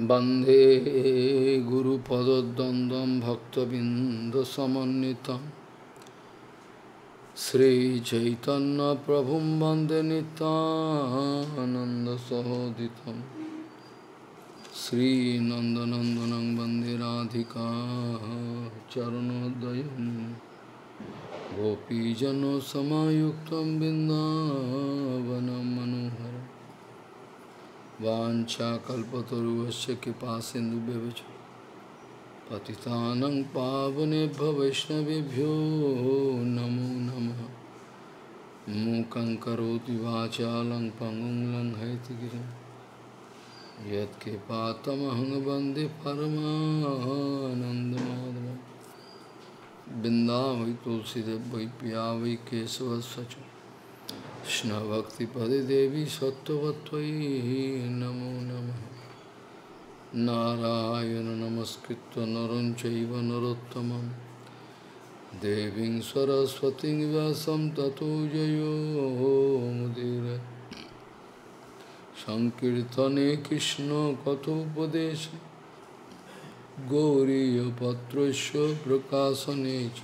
वंदे गुरुपदद्वन्द्वं भक्तबिन्दसमन्वितं श्रीचैतन्यप्रभुं वंदे नितानन्दसहोदितं श्रीनन्दनन्दनं वंदे राधिका चरणोदयं। गोपीजनसमायुक्तं बिन्दावनं मनोहरम् वाञ्छाकल्पतरुवस्य कृपा सिन्धुभ्यश्च पतितानं पावनेभ्य वैष्णवेभ्यो नमो नमः। मूकं करोति वाचालं पङ्गुं लङ्घयतिगिरिं यत्कृपातमहं वंदे परमानन्दमाधवं। बिन्दा वै तुलसीदेव वै पिया वै কৃষ্ণভক্তিপদে দেবী সত্যবত্যই নমো নম। নারায়ণ নমস্কৃত নরম চৈব নরোত্তম দেবী সরস্বতী ব্যাসম ততো জয়োমুদির সংকীর্তনে কৃষ্ণ কথোপদেশ। গৌরীপত্র প্রকাশনে চ।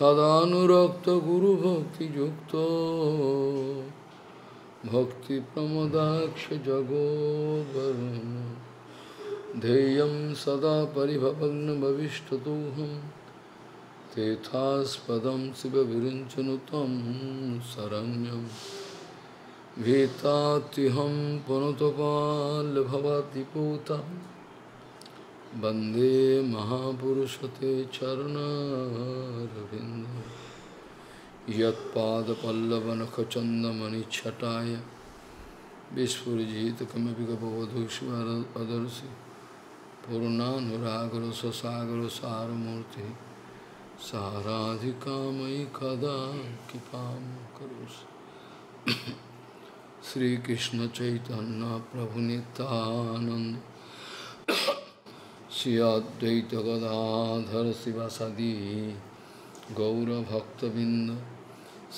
सदाक्त गुरु भक्ति युक्त भक्ति प्रमदाक्ष जगोवरुण ध्येय सदा परिभवग्न भविष्ठतोहम तेथास्पद शिव विरंचन तम शरण्यम भीताहम पुनतपाल भवती पूता। वंदे महापुरशते चरण यदपल्लवनखचंदमि छटा विस्फुित चरणारविन्द। यत्पादपल्लवनखचन्दमणिच्छटाय विस्फुरजितकमपि गपवधूष्वदर्शि पूर्णानुरागरससागरसारमूर्तिः साराधिकामयि कदा कृपा कृपां करोषि श्रीकृष्णचैतन्यप्रभुनितानन्द। श्री अद्वैत गदाधर शिवासादि गौरभक्तबिंद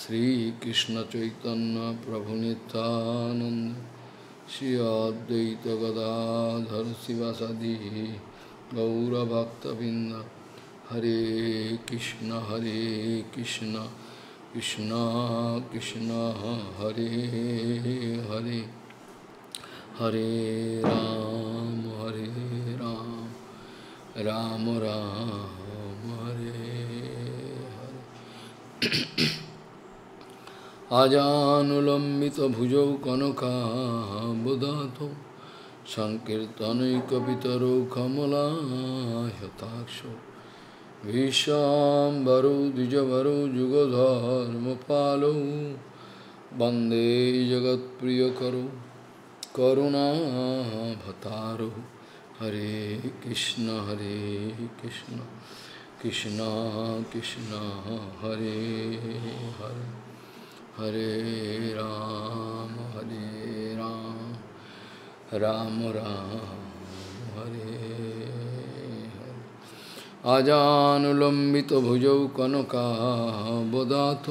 श्रीकृष्ण चैतन्य प्रभु नित्यानंद श्री अद्वैत गदाधर शिवासादि गौरभक्तबिंद हरे कृष्ण हरे कृष्ण कृष्ण कृष्ण, हरे हरे हरे राम। राम राम हरे हरे। अजानुलम्बितभुजौ कनकाबुदातो सङ्कीर्तनैकपितरो कमलायताक्षो विशाम्बरौ द्विजवरौ जुगधर्मपालौ वंदे जगत्प्रियकरो करुणाभतारो। হরে কৃষ্ণ হরে কৃষ্ণ কৃষ্ণ কৃষ্ণ, হরে হরে হরে রাম হরে রাম রাম রাম, হরে হরে। আজানুলম্বিত ভুজৌ কনকাবদাত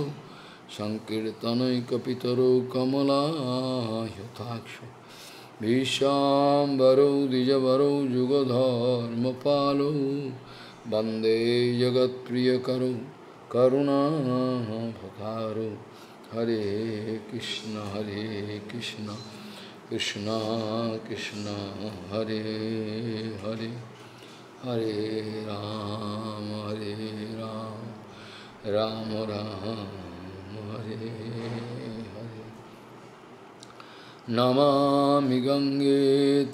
সংকীর্তনৈকপিতরৌ কমলাহ্যথাক্ষ विशाम्बरौ द्विजवरौ, जुगधर्मपालौ। वंदे जगत्प्रियकरौ करुणाभतारौ हरे कृष्ण हरे कृष्ण कृष्ण कृष्ण, हरे हरे। हरे राम हरे राम राम राम, हरे। नमामि गङ्गे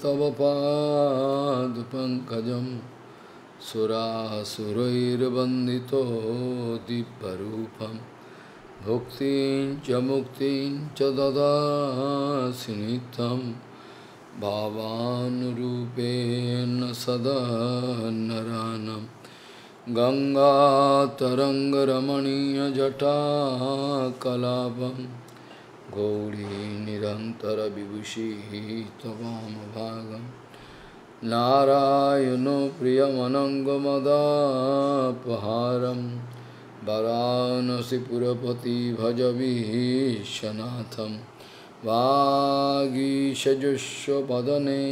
तव पादपङ्कजं सुरासुरैर्वन्दितो दिव्यरूपं भुक्तिं च मुक्तिं च ददासि नित्यं भावानुरूपेण सदा गङ्गातरङ्गरमणीयजटाकलापम् गौरी निरन्तरविभूषिः त्ववामभागं नारायणो प्रियमनङ्गमदापहारं वरानसिपुरपति भज विश्वनाथं वागीशजुष्वदने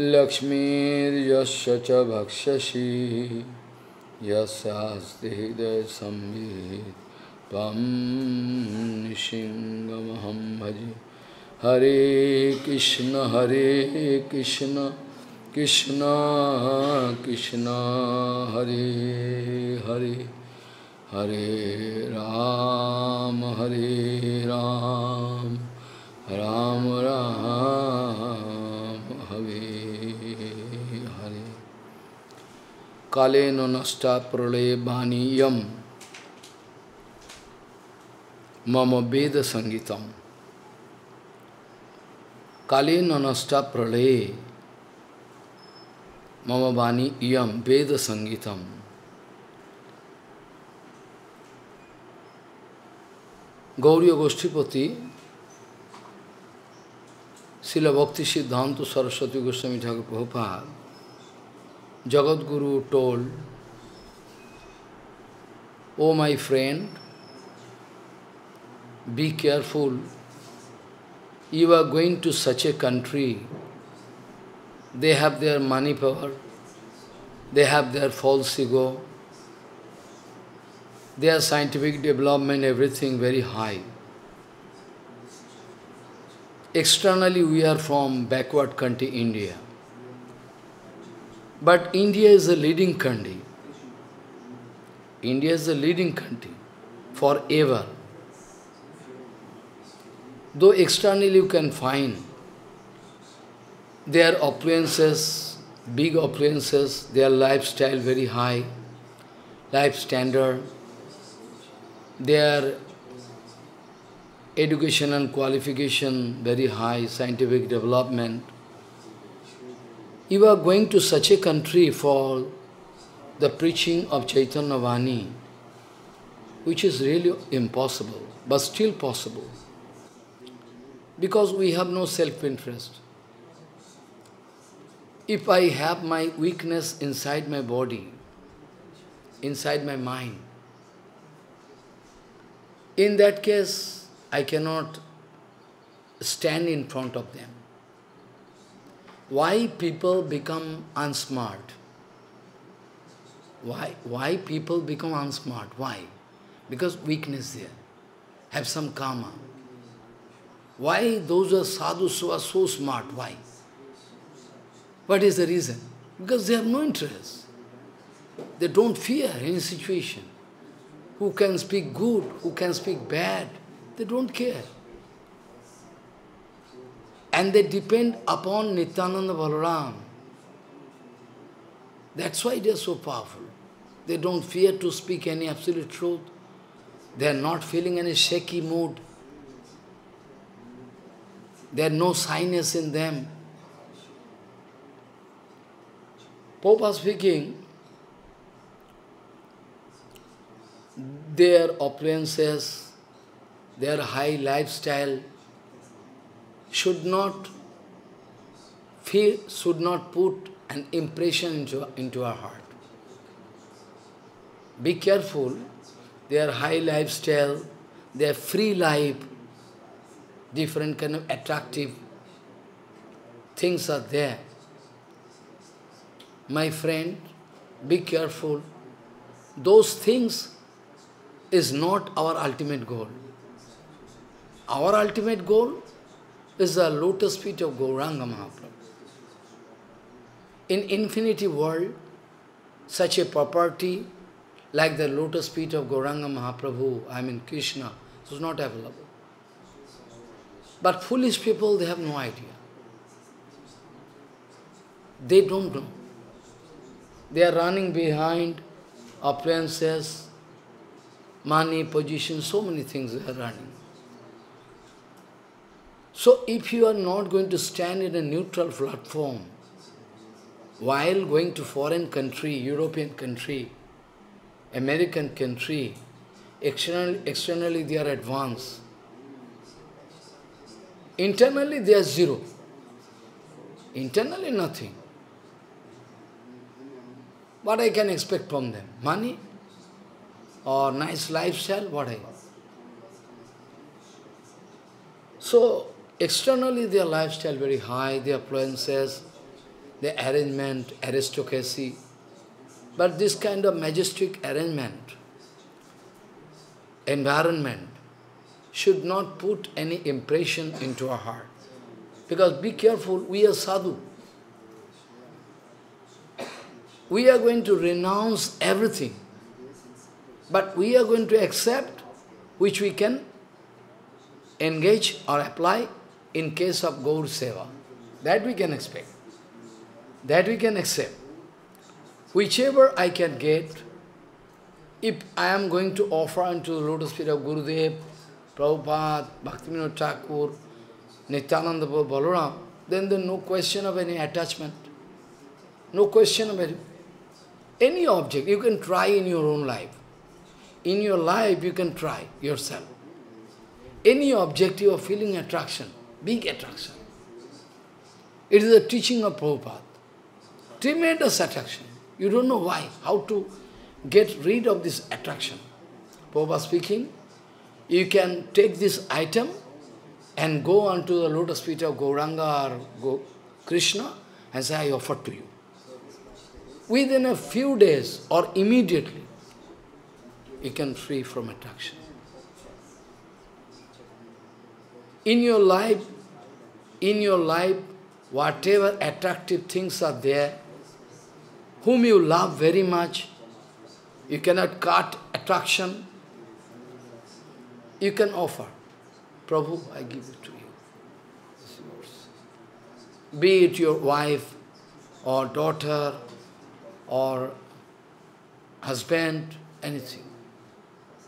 लक्ष्मीर्यस्य च भक्षसि। यस्यास्ति हृदयसंवित् त्वं भजे। हरे कृष्ण हरे कृष्ण कृष्ण कृष्ण, हरे हरे हरे राम हरे राम राम राम, हरे हरे। कालेन नष्टा प्रलय बानीयम मम वेद संगीतम कालेन नष्टा प्रलय मम वाणी इयम वेद संगीतम Gauri गोष्ठीपति Srila Bhakti Siddhanta Saraswati Goswami Thakur Prabhupada, Jagat Guru told, Oh my friend, be careful, you are going to such a country, they have their money power, they have their false ego, their scientific development, everything very high. Externally, we are from backward country, India. But India is a leading country. India is a leading country forever. Though externally you can find their appliances, big appliances, their lifestyle very high, life standard, their education and qualification very high, scientific development. You are going to such a country for the preaching of Chaitanya Vani, which is really impossible, but still possible. Because we have no self-interest. If I have my weakness inside my body, inside my mind, in that case, I cannot stand in front of them. Why people become unsmart? Why, why people become unsmart? Why? Because weakness there. Have some karma. Why those are sadhus who are so smart? Why? What is the reason? Because they have no interest. They don't fear any situation. Who can speak good, who can speak bad, they don't care. And they depend upon Nityananda Balaram. That's why they are so powerful. They don't fear to speak any absolute truth. They are not feeling any shaky mood. There are no shyness in them. Pope speaking, their appliances, their high lifestyle should not feel, should not put an impression into, into our heart. Be careful, their high lifestyle, their free life, different kind of attractive things are there. My friend, be careful. Those things is not our ultimate goal. Our ultimate goal is the lotus feet of Gauranga Mahaprabhu. In infinity world, such a property like the lotus feet of Gauranga Mahaprabhu, I mean Krishna, is not available. But foolish people, they have no idea. They don't know. They are running behind appliances, money, position, so many things they are running. So if you are not going to stand in a neutral platform, while going to foreign country, European country, American country, externally, externally they are advanced. Internally they are zero. Internally nothing. What I can expect from them? Money? Or nice lifestyle? What I... So, Externally, their lifestyle very high, their appliances, the arrangement, aristocracy. But this kind of majestic arrangement, environment, should not put any impression into our heart. Because be careful, we are sadhu. We are going to renounce everything. But we are going to accept which we can engage or apply in case of Gaur Seva. That we can expect. That we can accept. Whichever I can get, if I am going to offer unto the lotus feet of Gurudev, Prabhupada, Bhaktivinoda Thakur, Nityananda Balaram, then there is no question of any attachment. No question of any, any object. You can try in your own life. In your life, you can try yourself. Any object you are feeling attraction, big attraction. It is the teaching of Prabhupada. Tremendous attraction. You don't know why, how to get rid of this attraction. Prabhupada speaking, you can take this item and go onto the lotus feet of Gauranga or Krishna and say, I offer to you. Within a few days or immediately, you can free from attraction. In your life, in your life, whatever attractive things are there, whom you love very much, you cannot cut attraction, you can offer. Prabhu, I give it to you. It's yours. Be it your wife, or daughter, or husband, anything.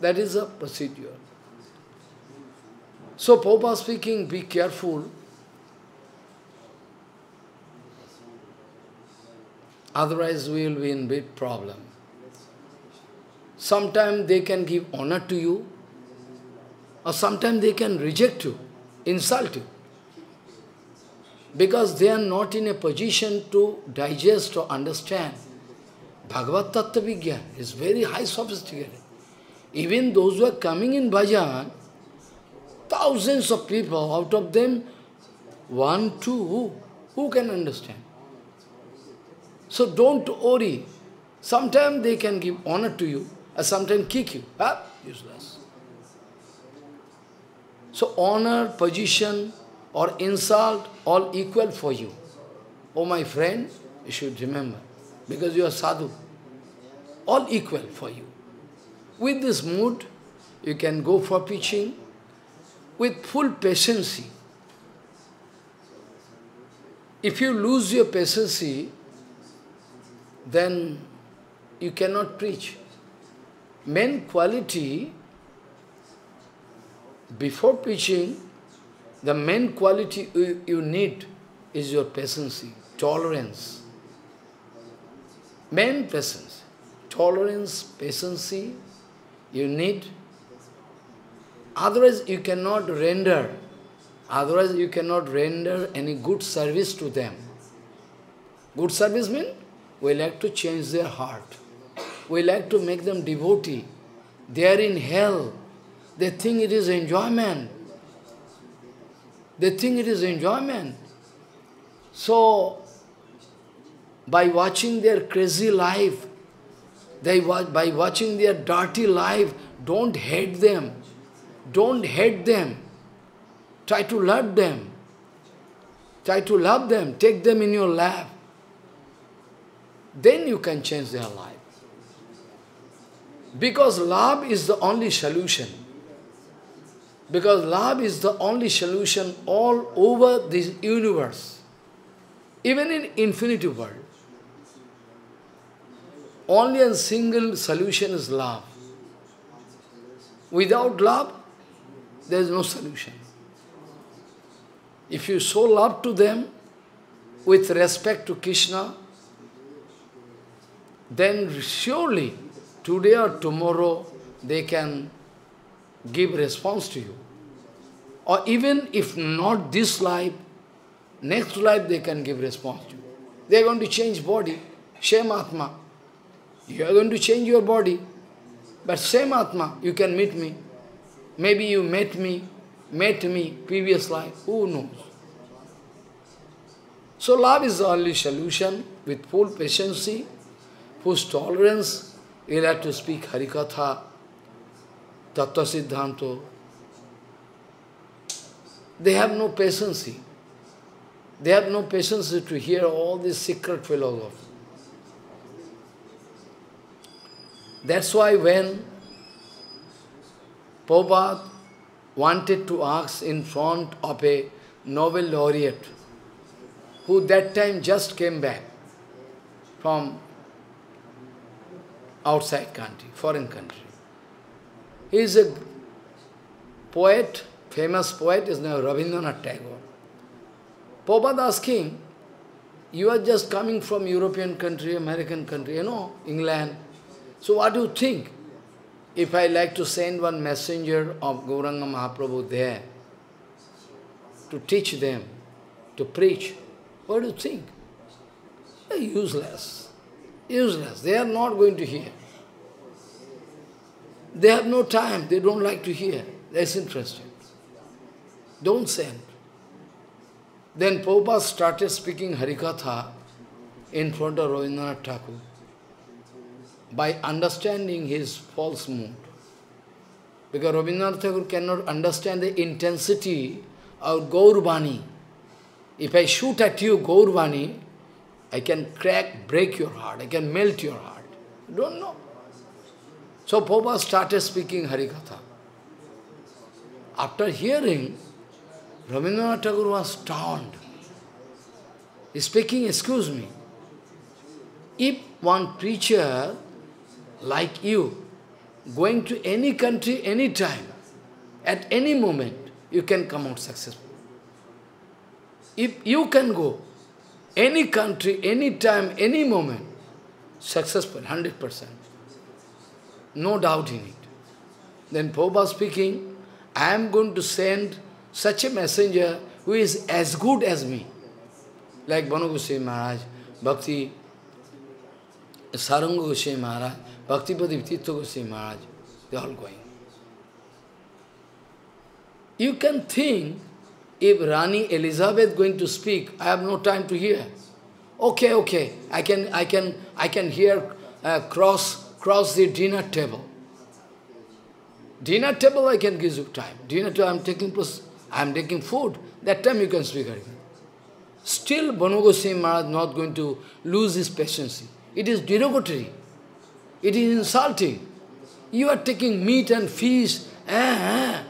That is a procedure. So, Prabhupada speaking, be careful. Otherwise, we will be in big problem. Sometimes they can give honor to you, or sometimes they can reject you, insult you. Because they are not in a position to digest or understand. Bhagavad Tattva Vigyan is very high sophisticated. Even those who are coming in bhajan, thousands of people, out of them, one, two, who, who can understand? So don't worry. Sometimes they can give honor to you, or sometimes kick you. Ah, useless. So honor, position, or insult, all equal for you. Oh my friend, you should remember, because you are sadhu. All equal for you. With this mood, you can go for preaching with full patience. If you lose your patience, then you cannot preach. Main quality, before preaching, the main quality you, you need is your patience, tolerance. Main patience, tolerance, patience, you need. Otherwise you cannot render, otherwise you cannot render any good service to them. Good service means we like to change their heart. We like to make them devotee. They are in hell. They think it is enjoyment. They think it is enjoyment. So, by watching their crazy life, they watch, by watching their dirty life, don't hate them. Don't hate them. Try to love them. Try to love them. Take them in your lap. Then you can change their life. Because love is the only solution. Because love is the only solution all over this universe. Even in infinity world. Only a single solution is love. Without love, there is no solution. If you show love to them with respect to Krishna, then surely today or tomorrow they can give response to you. Or even if not this life, next life they can give response to you. They are going to change body, same Atma. You are going to change your body, but same Atma, you can meet me. Maybe you met me, met me previous life, who knows? So love is the only solution with full patience, full tolerance. You'll have to speak Harikatha, Tattva Siddhanto. They have no patience. They have no patience to hear all this secret philosophy. That's why when Prabhupada wanted to ask in front of a Nobel laureate, who that time just came back from outside country, foreign country. He is a poet, famous poet, is Rabindranath Tagore. Prabhupada him, you are just coming from European country, American country, you know, England. So what do you think? If I like to send one messenger of Gauranga Mahaprabhu there to teach them, to preach, what do you think? They're useless. Useless. They are not going to hear. They have no time. They don't like to hear. That's interesting. Don't send. Then Prabhupada started speaking Harikatha in front of Rabindranath Thakur by understanding his false mood. Because Rabindranath Thakur cannot understand the intensity of Gaurbani. If I shoot at you, Gaurbani, I can crack, break your heart, I can melt your heart. Don't know. So Prabhupada started speaking Harikatha. After hearing, Rabindranath Tagore was stunned. He's speaking, excuse me. If one preacher like you, going to any country, any time, at any moment, you can come out successful. If you can go, any country, any time, any moment, successful, 100%. No doubt in it. Then Prabhupada speaking, I am going to send such a messenger who is as good as me. Like Banu Goswami Maharaj, Bhakti, Saranga Goswami Maharaj, Bhaktipati Tirtha Goswami Maharaj, they are all going. You can think, if Rani Elizabeth going to speak, I have no time to hear. Okay, okay, I can, I can, I can hear uh, cross, cross the dinner table. Dinner table I can give you time. Dinner table I'm taking, I'm taking food. That time you can speak again. Still, Banu Maharaj not going to lose his patience. It is derogatory. It is insulting. You are taking meat and fish, eh,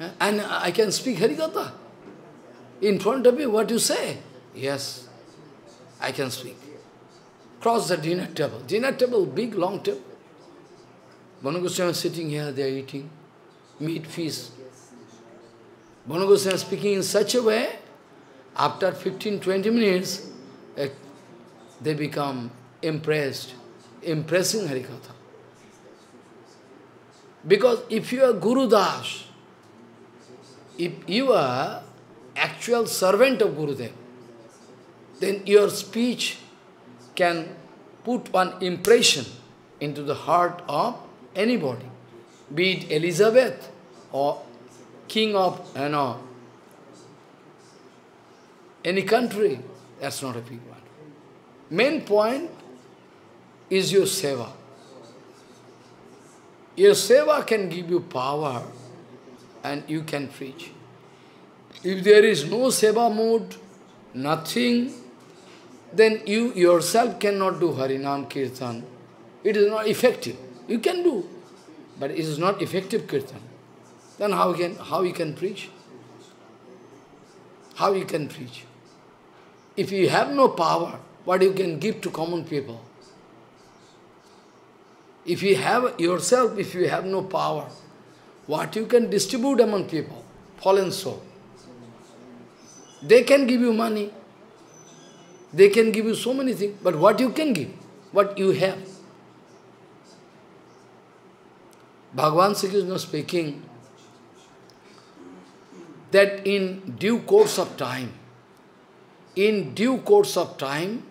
eh, and I can speak Harikatha. In front of you, what you say? Yes, I can speak. Cross the dinner table. Dinner table, big, long table. Banu Goswami is sitting here, they are eating meat, fish. Banu Goswami is speaking in such a way, after 15-20 minutes, eh, they become impressed impressing Harikatha. Because if you are Guru Das, if you are actual servant of Gurudev, then your speech can put one impression into the heart of anybody, be it Elizabeth or king of you know, any country, that's not a big one. Main point is your seva. Your seva can give you power and you can preach. If there is no seva mood, nothing, then you yourself cannot do Harinam Kirtan. It is not effective. You can do, but it is not effective Kirtan. Then how can how you can preach? How you can preach? If you have no power, what you can give to common people? If you have yourself, if you have no power, what you can distribute among people, fallen soul. They can give you money. They can give you so many things. But what you can give? What you have? Bhagavan Sri Krishna speaking that in due course of time, in due course of time,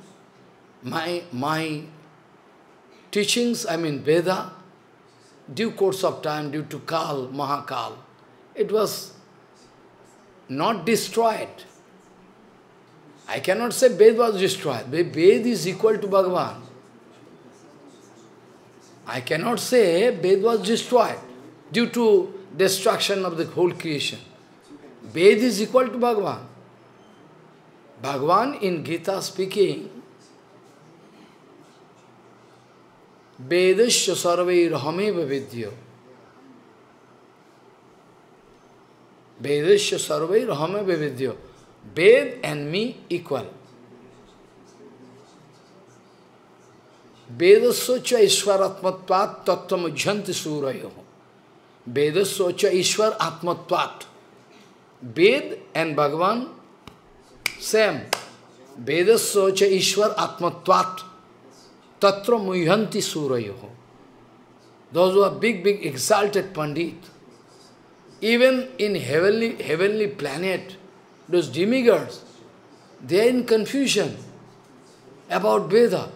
my, my teachings, I mean Veda, due course of time, due to Kal, Mahakal, it was not destroyed. I cannot say Ved was destroyed. Ved is equal to Bhagavan. I cannot say Ved was destroyed due to destruction of the whole creation. Ved is equal to Bhagavan. Bhagavan in Gita speaking, Vedasya sarvai rahameva vidya. Vedasya sarvai rahameva vidya. Ved and me equal. Vedasya Ishwar Atmatvat Tatra Muhyanti Surayo. Vedasya Ishwar Atmatvat. Ved and Bhagavan, same. Vedasya Ishwar Atmatvat. Tatra Muhyanti Surayo. Those who are big, big exalted Pandit. Even in heavenly, heavenly planet, those demigods, they are in confusion about Veda.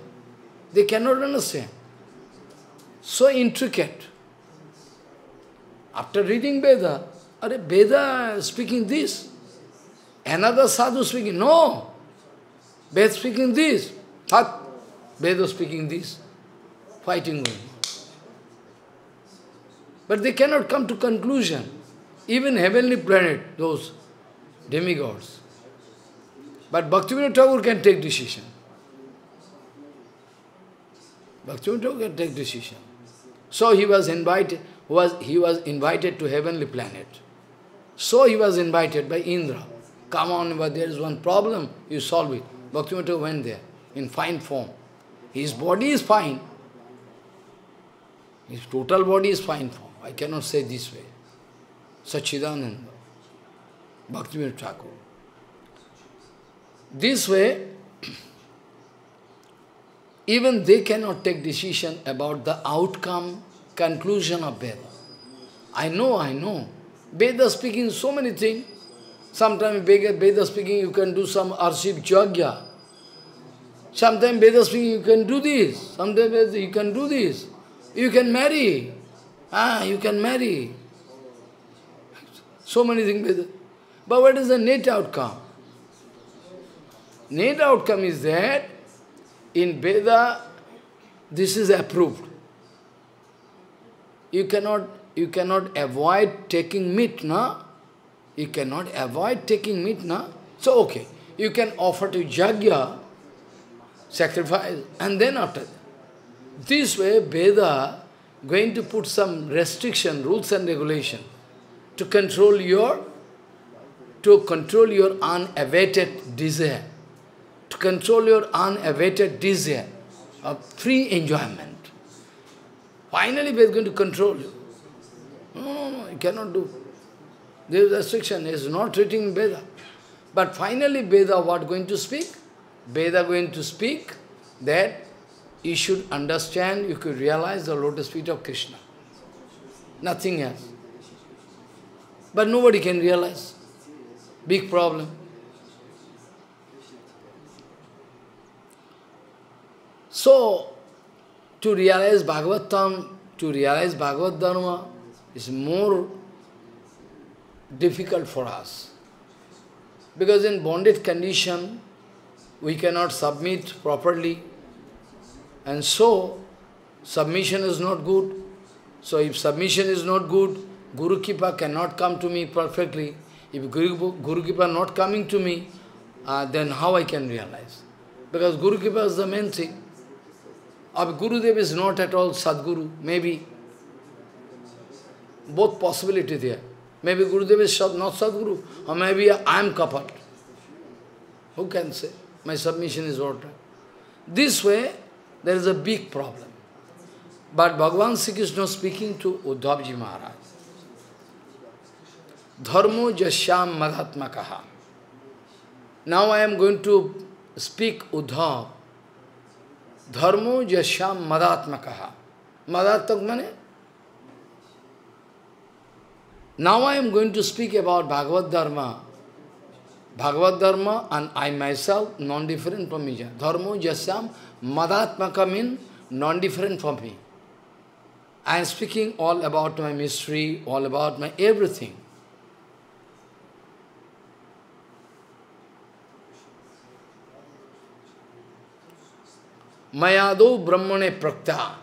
They cannot understand. So intricate. After reading Veda, are Veda speaking this. Another sadhu speaking, no. Veda speaking this. That Veda speaking this. Fighting going But they cannot come to conclusion. Even heavenly planet, those demigods. But Bhaktivinoda Thakur can take decision. Bhaktivinoda Thakur can take decision. So he was invited, was, he was invited to heavenly planet. So he was invited by Indra. Come on, but there is one problem, you solve it. Bhaktivinoda went there in fine form. His body is fine. His total body is fine form. I cannot say this way. Sachidananda. Bhaktivinoda Thakur. This way, even they cannot take decision about the outcome, conclusion of Veda. I know, I know. Veda speaking so many things. Sometimes Veda speaking you can do some arship jagya. Sometimes Veda speaking you can do this. Sometimes you can do this. You can marry. Ah, you can marry. So many things Veda. But what is the net outcome? Net outcome is that in Veda, this is approved. You cannot, you cannot avoid taking meat, no? You cannot avoid taking meat, no? So, okay, you can offer to Jagya, sacrifice, and then after that. This way, Veda going to put some restriction, rules and regulation to control your to control your unabated desire, to control your unabated desire of free enjoyment. Finally, we are going to control you. No, no, no, you cannot do. This restriction, is not treating in Veda. But finally, Veda what going to speak? Veda going to speak that you should understand, you could realize the lotus feet of Krishna. Nothing else. But nobody can realize. Big problem. So, to realize Bhagavatam, to realize Bhagavad Dharma is more difficult for us. Because in bonded condition, we cannot submit properly. And so, submission is not good. So if submission is not good, Guru Kripa cannot come to me perfectly. If Guru, Guru Kripa not coming to me, uh, then how I can realize? Because Guru Kripa is the main thing. Or Guru is not at all Sadguru, maybe. Both possibility there. Maybe Guru Dev is not Sadguru, or maybe I am Kapat. Who can say? My submission is water. This way, there is a big problem. But Bhagavan Sri Krishna speaking to Uddhavji Maharaj. धर्मो जश्याम महात्मा कहा now I am going to speak Uddhava धर्मो जश्याम मदात्मा कहा मदात्मक मैने? Now I am going to speak about Bhagavata dharma Bhagavata dharma and I myself non different from me धर्मो जश्याम मदात्मक mean non different from me I am speaking all about my mystery all about my everything Mayado Brahmane Prakta.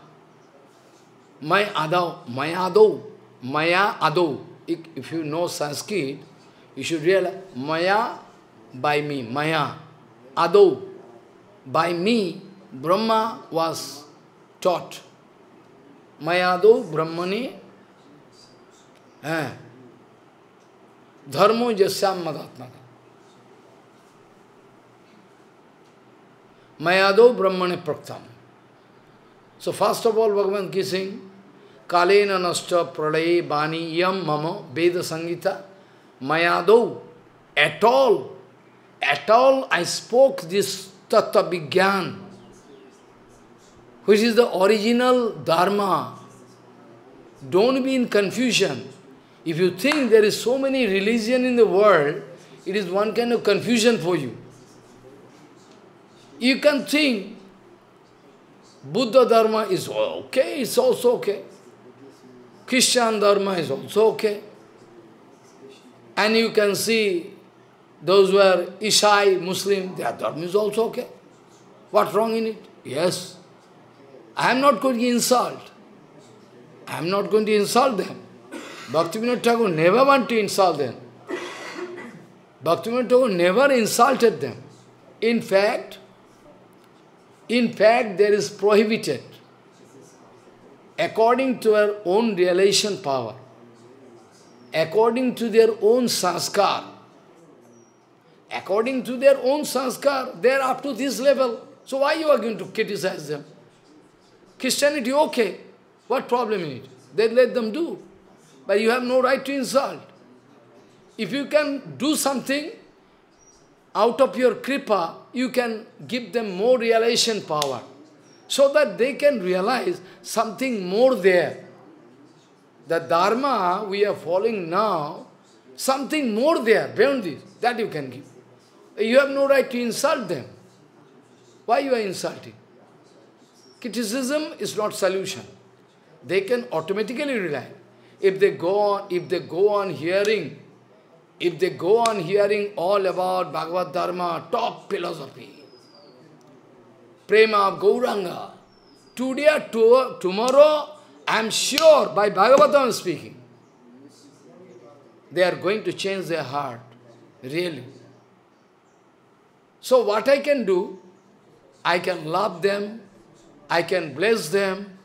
Maya Adau, Mayado, Maya Adau. If you know Sanskrit, you should realize Maya by me, Maya. Adau, by me, Brahma was taught. Mayado Brahmani eh, Dharmo Jasyam Madatmaka. Mayado Brahmane Praktam. So first of all, Bhagavan kissing, Kalena Nasta Pralaye Bani Yam Mama Veda Sangita Mayado. At all, at all I spoke this Tattva Vigyan, which is the original Dharma. Don't be in confusion. If you think there is so many religion in the world, it is one kind of confusion for you. You can think Buddha Dharma is okay, it's also okay. Christian Dharma is also okay. And you can see those who are Ishai, Muslim, their Dharma is also okay. What's wrong in it? Yes. I am not going to insult. I am not going to insult them. Bhaktivinoda Thakur never want to insult them. Bhaktivinoda Thakur never insulted them. In fact, in fact, there is prohibited according to their own realization power, according to their own sanskar, according to their own sanskar, they are up to this level. So why you are going to criticize them? Christianity, okay. What problem in it? They let them do. But you have no right to insult. If you can do something out of your kripa, you can give them more realization power. So that they can realize something more there. The Dharma we are following now, something more there, beyond this, that you can give. You have no right to insult them. Why you are insulting? Criticism is not solution. They can automatically realize. If they go on, if they go on hearing, if they go on hearing all about Bhagavad Dharma, top philosophy, Prema of Gauranga, today or to, tomorrow, I am sure, by Bhagavad Bhagavatam speaking, they are going to change their heart, really. So what I can do, I can love them, I can bless them,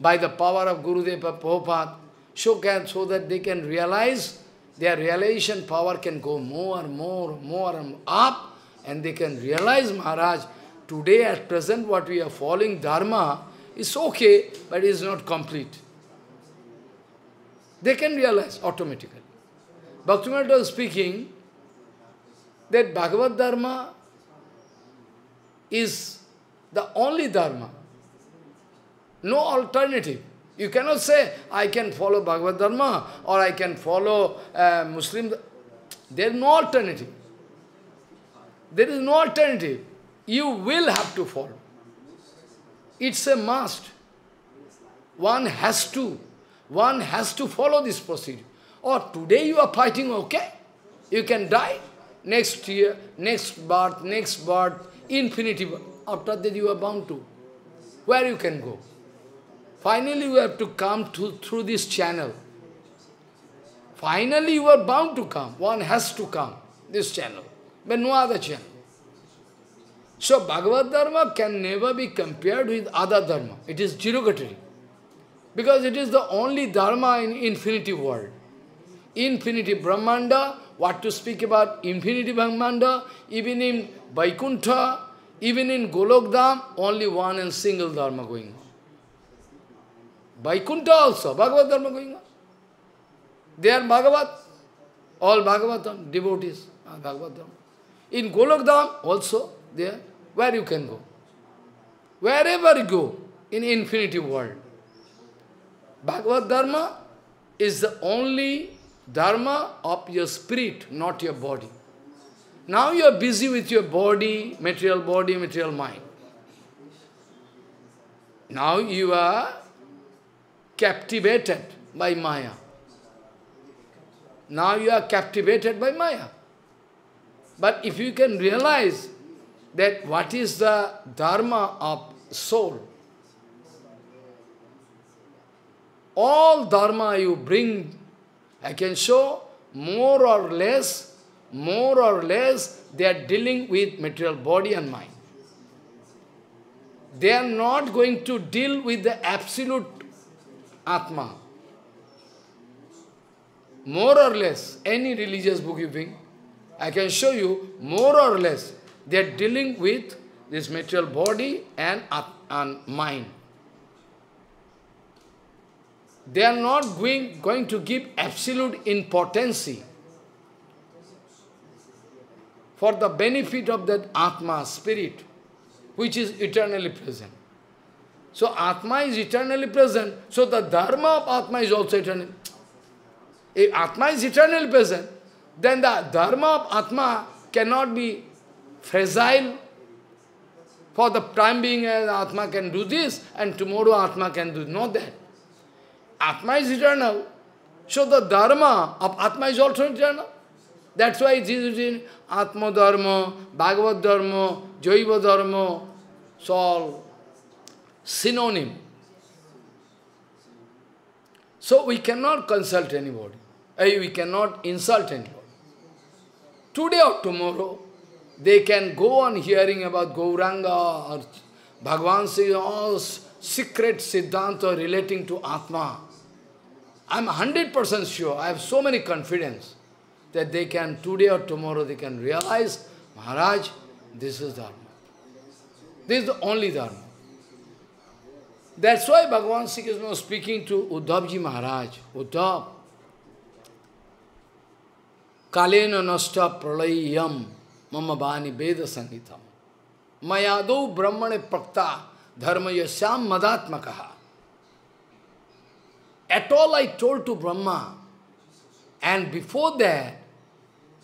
by the power of Gurudeva Prabhupada, so, can, so that they can realize, their realization power can go more and more, more and up, and they can realize, Maharaj, today at present what we are following Dharma is okay, but it is not complete. They can realize automatically. Bhaktivinoda was speaking that Bhagavad Dharma is the only Dharma. No alternative. You cannot say, I can follow Bhagavad Dharma or I can follow uh, Muslim. There is no alternative. There is no alternative. You will have to follow. It's a must. One has to. One has to follow this procedure. Or today you are fighting, okay? You can die. Next year, next birth, next birth, infinity. After that you are bound to. Where you can go? Finally, you have to come to, through this channel. Finally, you are bound to come. One has to come, this channel, but no other channel. So, Bhagavad Dharma can never be compared with other Dharma. It is derogatory. Because it is the only Dharma in infinity world. Infinity Brahmanda, what to speak about infinity Brahmanda, even in Vaikuntha, even in Golokdham, only one and single Dharma going on. Vaikuntha also, Bhagavad Dharma going on. They are Bhagavad, all Bhagavatam, devotees, Bhagavad Dharma. In Golokdham also, there, where you can go. Wherever you go, in infinity world. Bhagavad Dharma is the only Dharma of your spirit, not your body. Now you are busy with your body, material body, material mind. Now you are captivated by Maya. Now you are captivated by Maya. But if you can realize that what is the dharma of soul. All dharma you bring, I can show more or less, more or less, they are dealing with material body and mind. They are not going to deal with the absolute Atma. More or less, any religious book you bring, I can show you, more or less, they are dealing with this material body and, and mind. They are not going, going to give absolute importance for the benefit of that Atma, spirit, which is eternally present. So Atma is eternally present, so the Dharma of Atma is also eternally. If Atma is eternally present, then the Dharma of Atma cannot be fragile. For the time being, Atma can do this, and tomorrow Atma can do not that. Atma is eternal. So the Dharma of Atma is also eternal. That's why is in Atma Dharma, Bhagavad Dharma, Jaiva Dharma, all synonym. So we cannot consult anybody. Eh, we cannot insult anybody. Today or tomorrow, they can go on hearing about Gauranga or Bhagavan all secret Siddhanta relating to Atma. I'm 100% sure, I have so many confidence that they can, today or tomorrow, they can realize, Maharaj, this is Dharma. This is the only Dharma. That's why Bhagavan Sri Krishna was speaking to Uddhavji Maharaj. Uddhav, Kalena nasta pralayam mama bani veda sangitam. Mayado brahmane prakta dharma yasyam madatmakaha. At all I told to Brahma, and before that,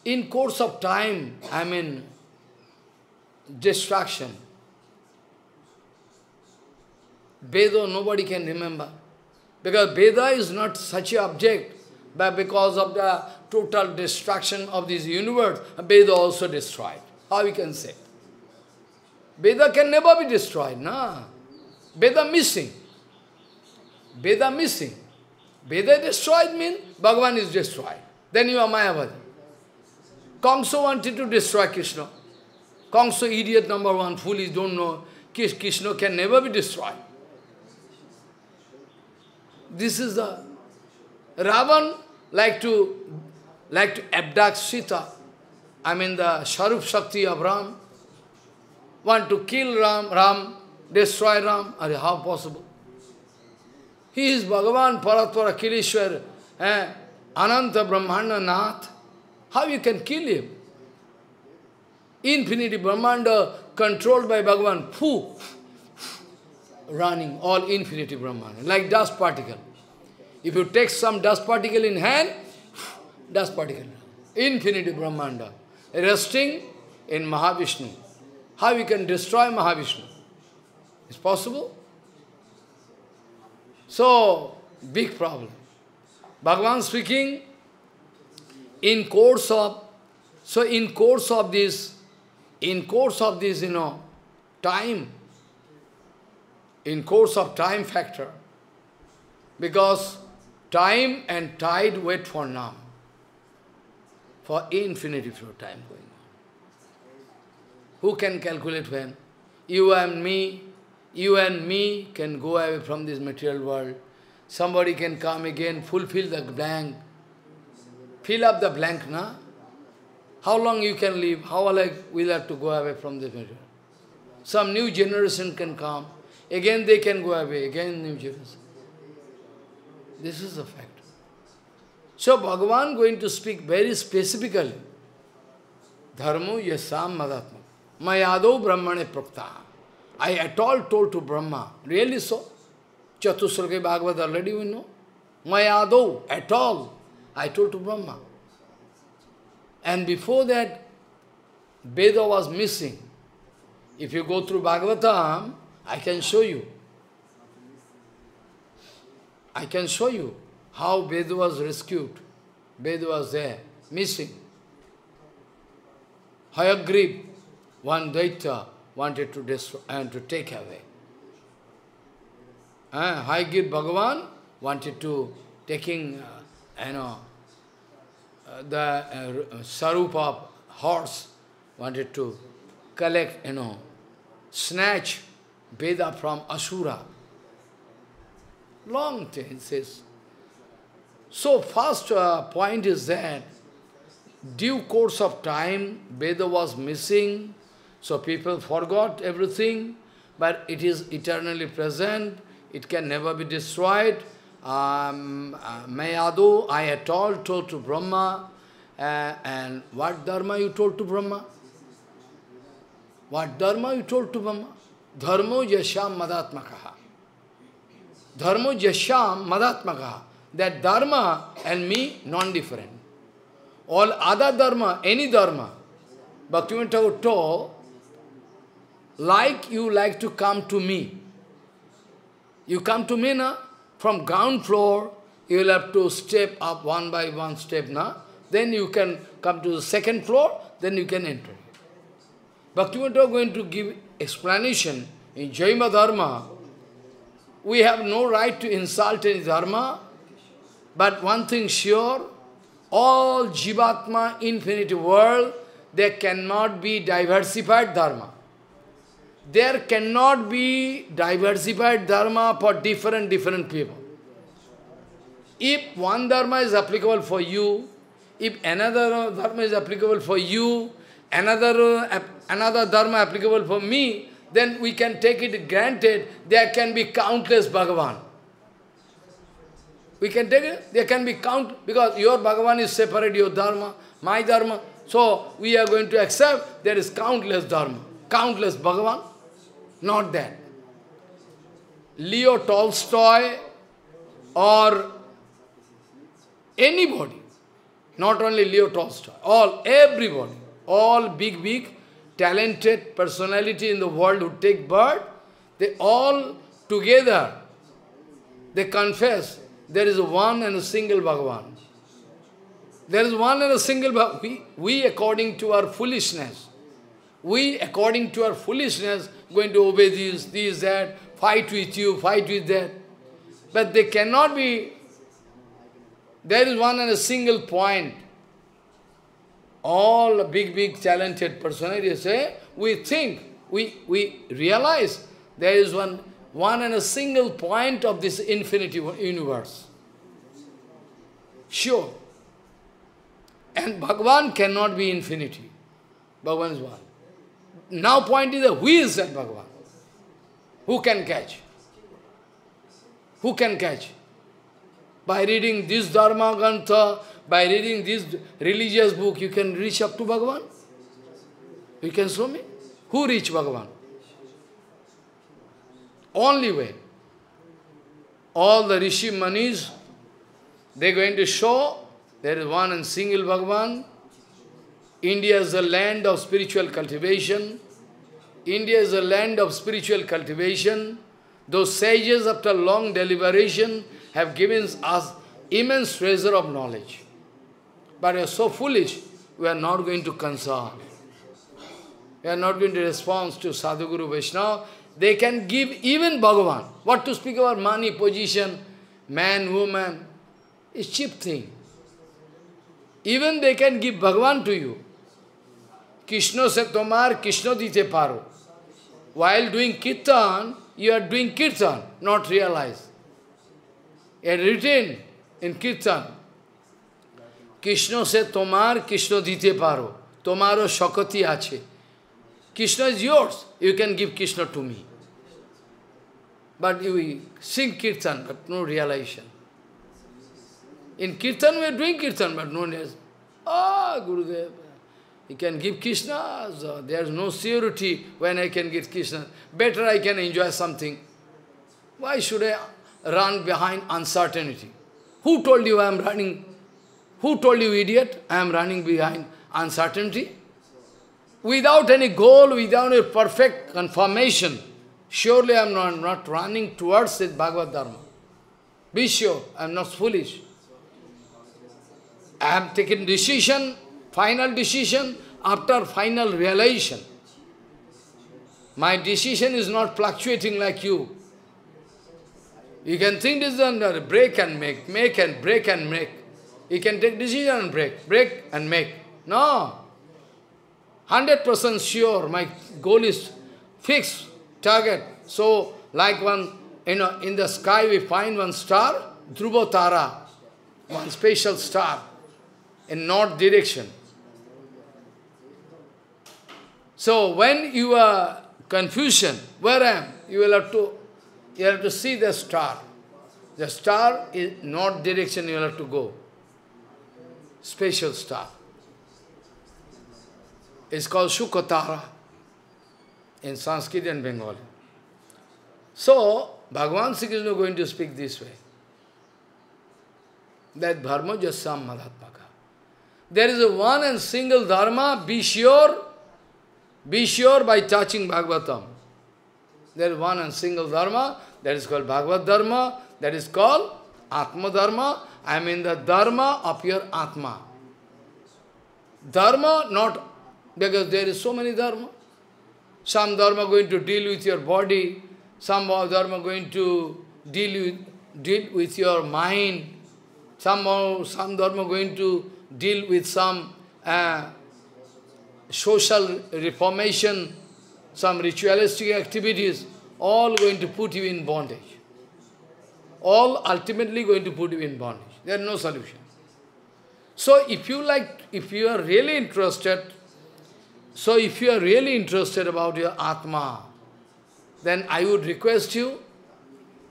in course of time, I mean, destruction. Veda nobody can remember. Because Veda is not such an object, but because of the total destruction of this universe, Veda also destroyed. How we can say? Veda can never be destroyed, nah. Veda missing. Veda missing. Veda destroyed means Bhagavan is destroyed. Then you are Mayavadi. Kongso wanted to destroy Krishna. Kongso, idiot number one, foolish, don't know. Krishna can never be destroyed. This is the... Ravan like to, like to abduct Sita. I mean the Sharup Shakti of Ram. Want to kill Ram, Ram, destroy Ram. Are how possible? He is Bhagavan Paratwara Kilishwar, eh? Ananta Brahmanda Nath. How you can kill him? Infinity Brahmanda controlled by Bhagavan. Pooh! Running all infinity Brahmanda, like dust particle. If you take some dust particle in hand, dust particle, infinity Brahmanda, resting in Mahavishnu. How you can destroy Mahavishnu? It's possible? So, big problem. Bhagavan speaking, in course of, so in course of this, in course of this, you know, time, in course of time factor, because time and tide wait for now, for infinity flow time going on. Who can calculate when? You and me, you and me can go away from this material world. Somebody can come again, fulfill the blank, fill up the blank, na? How long you can live? How long will have to go away from this material? Some new generation can come. Again they can go away, again new generation. This is the fact. So Bhagavan going to speak very specifically. Dharmo yasam madatma. Mayado brahmane prakta. I at all told to Brahma, really so? Chatusarga Bhagavad already we know. Mayado, at all, I told to Brahma. And before that, Veda was missing. If you go through Bhagavatam, I can show you. I can show you how Veda was rescued. Veda was there, missing. Hayagriv, one Daita wanted to destroy and to take away. Uh, Haigir Bhagavan wanted to taking, uh, you know, uh, the uh, sarup of horse, wanted to collect, you know, snatch Veda from Asura. Long thing, says. So first uh, point is that due course of time, Veda was missing, so people forgot everything, but it is eternally present, it can never be destroyed. Um, uh, I had told, told to Brahma, uh, and what dharma you told to Brahma? What dharma you told to Brahma? Dharmo yasham madatmakaha. Dharmo yasham madatmakaha. That dharma and me, non-different. All other dharma, any dharma, Bhaktivinoda Thakur told, like you like to come to me. You come to me now, from ground floor, you will have to step up one by one step now. Then you can come to the second floor, then you can enter. Bhaktivinoda going to give explanation in Jaiva Dharma. We have no right to insult any Dharma, but one thing sure, all Jivatma, infinite world, there cannot be diversified Dharma. There cannot be diversified Dharma for different, different people. If one Dharma is applicable for you, if another Dharma is applicable for you, another, another Dharma applicable for me, then we can take it granted there can be countless Bhagavan. We can take it, there can be count, because your Bhagavan is separate, your Dharma, my Dharma. So we are going to accept there is countless Dharma, countless Bhagavan. Not that. Leo Tolstoy or anybody, not only Leo Tolstoy, all, everybody, all big, big, talented personality in the world who take birth, they all together, they confess there is one and a single Bhagavan. There is one and a single Bhagavan. We, we, according to our foolishness, we, according to our foolishness, going to obey this, this, that, fight with you, fight with that. But they cannot be, there is one and a single point. All big, big talented personalities say, we think, we, we realize there is one, one and a single point of this infinity universe. Sure. And Bhagavan cannot be infinity. Bhagavan is one. Now point is that who is that Bhagavan? Who can catch? Who can catch? By reading this Dharma Grantha, by reading this religious book, you can reach up to Bhagavan? You can show me? Who reach Bhagavan? Only way. All the Rishi Manis, they are going to show there is one and single Bhagavan, India is a land of spiritual cultivation. India is a land of spiritual cultivation. Those sages, after long deliberation, have given us immense treasure of knowledge. But we are so foolish, we are not going to consult. We are not going to respond to Sadhguru Vaishnava. They can give even Bhagavan. What to speak about money, position, man, woman, It's cheap thing. Even they can give Bhagavan to you. Krishna se tomar Krishna dite paro. While doing kirtan, you are doing kirtan, not realize. It written in kirtan, Krishna se tomar Krishna dite paro. Tomaro shakati ache. Krishna is yours. You can give Krishna to me. But you sing kirtan, but no realization. In kirtan, we are doing kirtan, but no realization. Ah, Gurudev. You can give Krishna, so there is no surety when I can give Krishna. Better I can enjoy something. Why should I run behind uncertainty? Who told you I am running? Who told you, idiot, I am running behind uncertainty? Without any goal, without a perfect confirmation, surely I am not, not running towards it, Bhagavad Dharma. Be sure, I am not foolish. I have taken decision final decision after final realization. My decision is not fluctuating like you. You can think this and uh, break and make, make and break and make. You can take decision and break, break and make. No. 100% sure my goal is fixed, target. So, like one, you know, in the sky we find one star, Dhruva Tara, one special star in north direction. So when you are confusion, where I am, you will have to you have to see the star. The star is not direction you have to go. Special star. It's called Shukatara in Sanskrit and Bengali. So, Bhagavan Sri Krishna is going to speak this way. That dharma jasam madhatmaka. There is a one and single dharma, be sure, be sure by touching Bhagavatam. There is one and single dharma, that is called Bhagavad Dharma, that is called Atma Dharma. I mean the dharma of your Atma. Dharma, not because there is so many dharma. Some dharma going to deal with your body, some dharma going to deal with, deal with your mind, some, some dharma going to deal with some uh, social reformation, some ritualistic activities, all going to put you in bondage. All ultimately going to put you in bondage. There is no solution. So if you like, if you are really interested, so if you are really interested about your Atma, then I would request you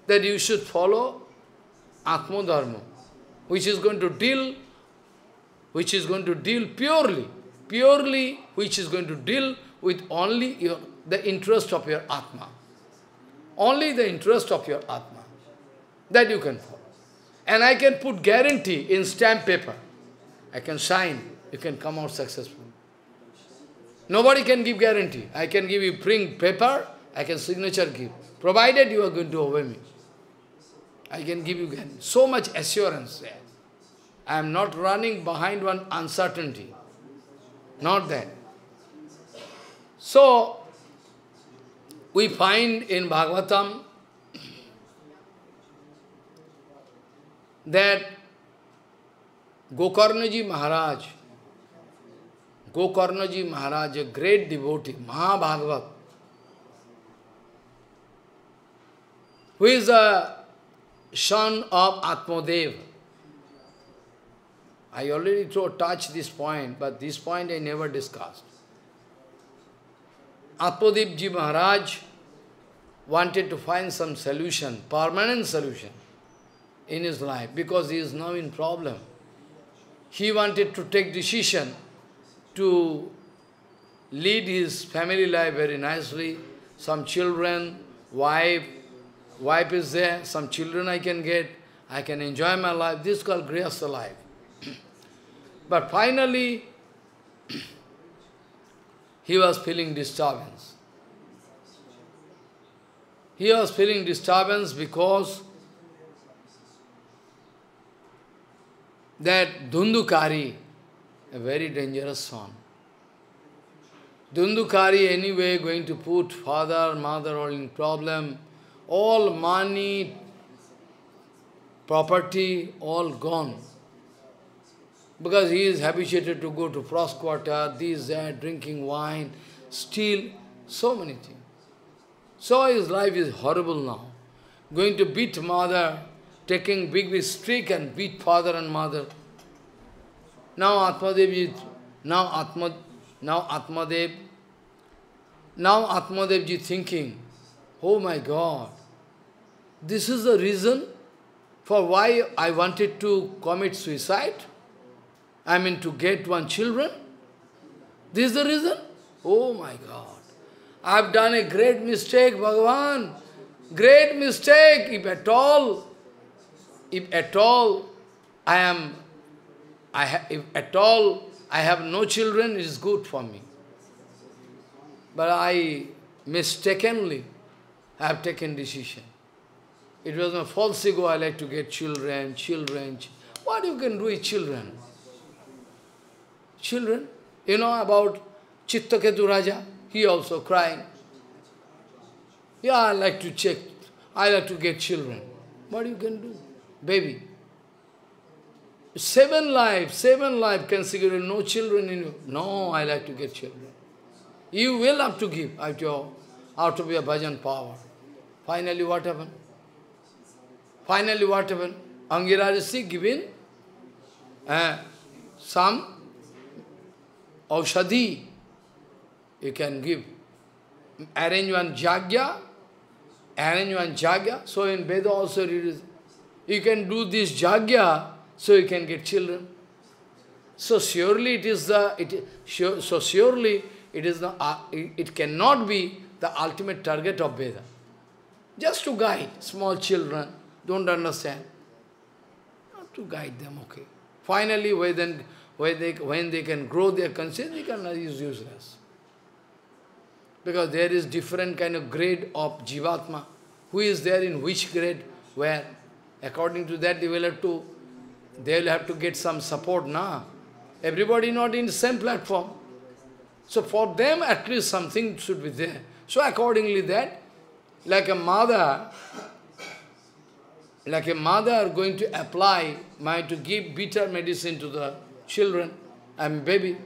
that you should follow Atma Dharma, which is going to deal, which is going to deal purely, purely, which is going to deal with only your, the interest of your Atma. Only the interest of your Atma. That you can follow. And I can put guarantee in stamp paper. I can sign. You can come out successful. Nobody can give guarantee. I can give you print paper, I can signature give. Provided you are going to obey me. I can give you guarantee. So much assurance there. I am not running behind one uncertainty. Not that. So, we find in Bhagavatam that Gokarnaji Maharaj, Gokarnaji Maharaj, a great devotee, Mahabhagavat, who is a son of Atmadev. I already touched this point, but this point I never discussed. Atmadevji Maharaj wanted to find some solution, permanent solution in his life because he is now in problem. He wanted to take decision to lead his family life very nicely, some children, wife, wife is there, some children I can get, I can enjoy my life. This is called Grihastha life. but finally, he was feeling disturbance. He was feeling disturbance because that Dundukari, a very dangerous son. Dundukari anyway going to put father, mother all in problem, all money, property, all gone. Because he is habituated to go to frost quarter, this, that, drinking wine, steal, so many things. So his life is horrible now. Going to beat mother, taking big, big stick and beat father and mother. Now Atmadev now Atma, now Atmadev, now Atmadev ji thinking, oh my God, this is the reason for why I wanted to commit suicide? I mean to get one children? This is the reason? Oh my God. I have done a great mistake, Bhagavan. Great mistake, if at all, if at all I am, I if at all I have no children, it is good for me. But I mistakenly have taken decision. It was my false ego, I like to get children, children. What you can do with children? Children, you know about Chitraketu Raja? He also crying. Yeah, I like to check. I like to get children. What you can do? Baby. Seven lives, seven lives consecutive, no children in you. No, I like to get children. You will have to give out, your, out of your bhajan power. Finally, what happened? Finally, what happened? Angirajasi given uh, some aushadhi. You can give. Arrange one jagya, arrange one jagya. So in Veda also it is, you can do this jagya, so you can get children. So surely it is the, it, so surely it is the, uh, it, cannot be the ultimate target of Veda. Just to guide small children, don't understand. Not to guide them, okay. Finally, when, when, they, when they can grow their consciousness, they use useless. Because there is different kind of grade of Jivatma. Who is there in which grade, where? According to that, they will have to, they will have to get some support, na? Everybody not in the same platform. So for them, at least something should be there. So accordingly that, like a mother, like a mother going to apply, my to give bitter medicine to the children, I'm baby.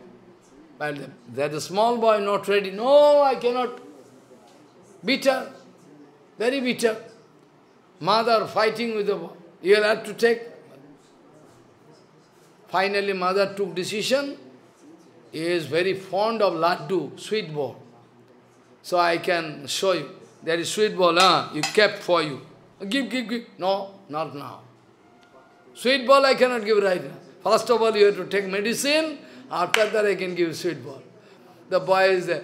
But that the small boy not ready. No, I cannot. Bitter, very bitter. Mother fighting with the. You'll have to take. Finally, mother took decision. He is very fond of laddu, sweet ball. So I can show you. There is sweet ball, huh? you kept for you. Give, give, give. No, not now. Sweet ball I cannot give right now. First of all, you have to take medicine. After that, I can give sweet ball. The boy is there.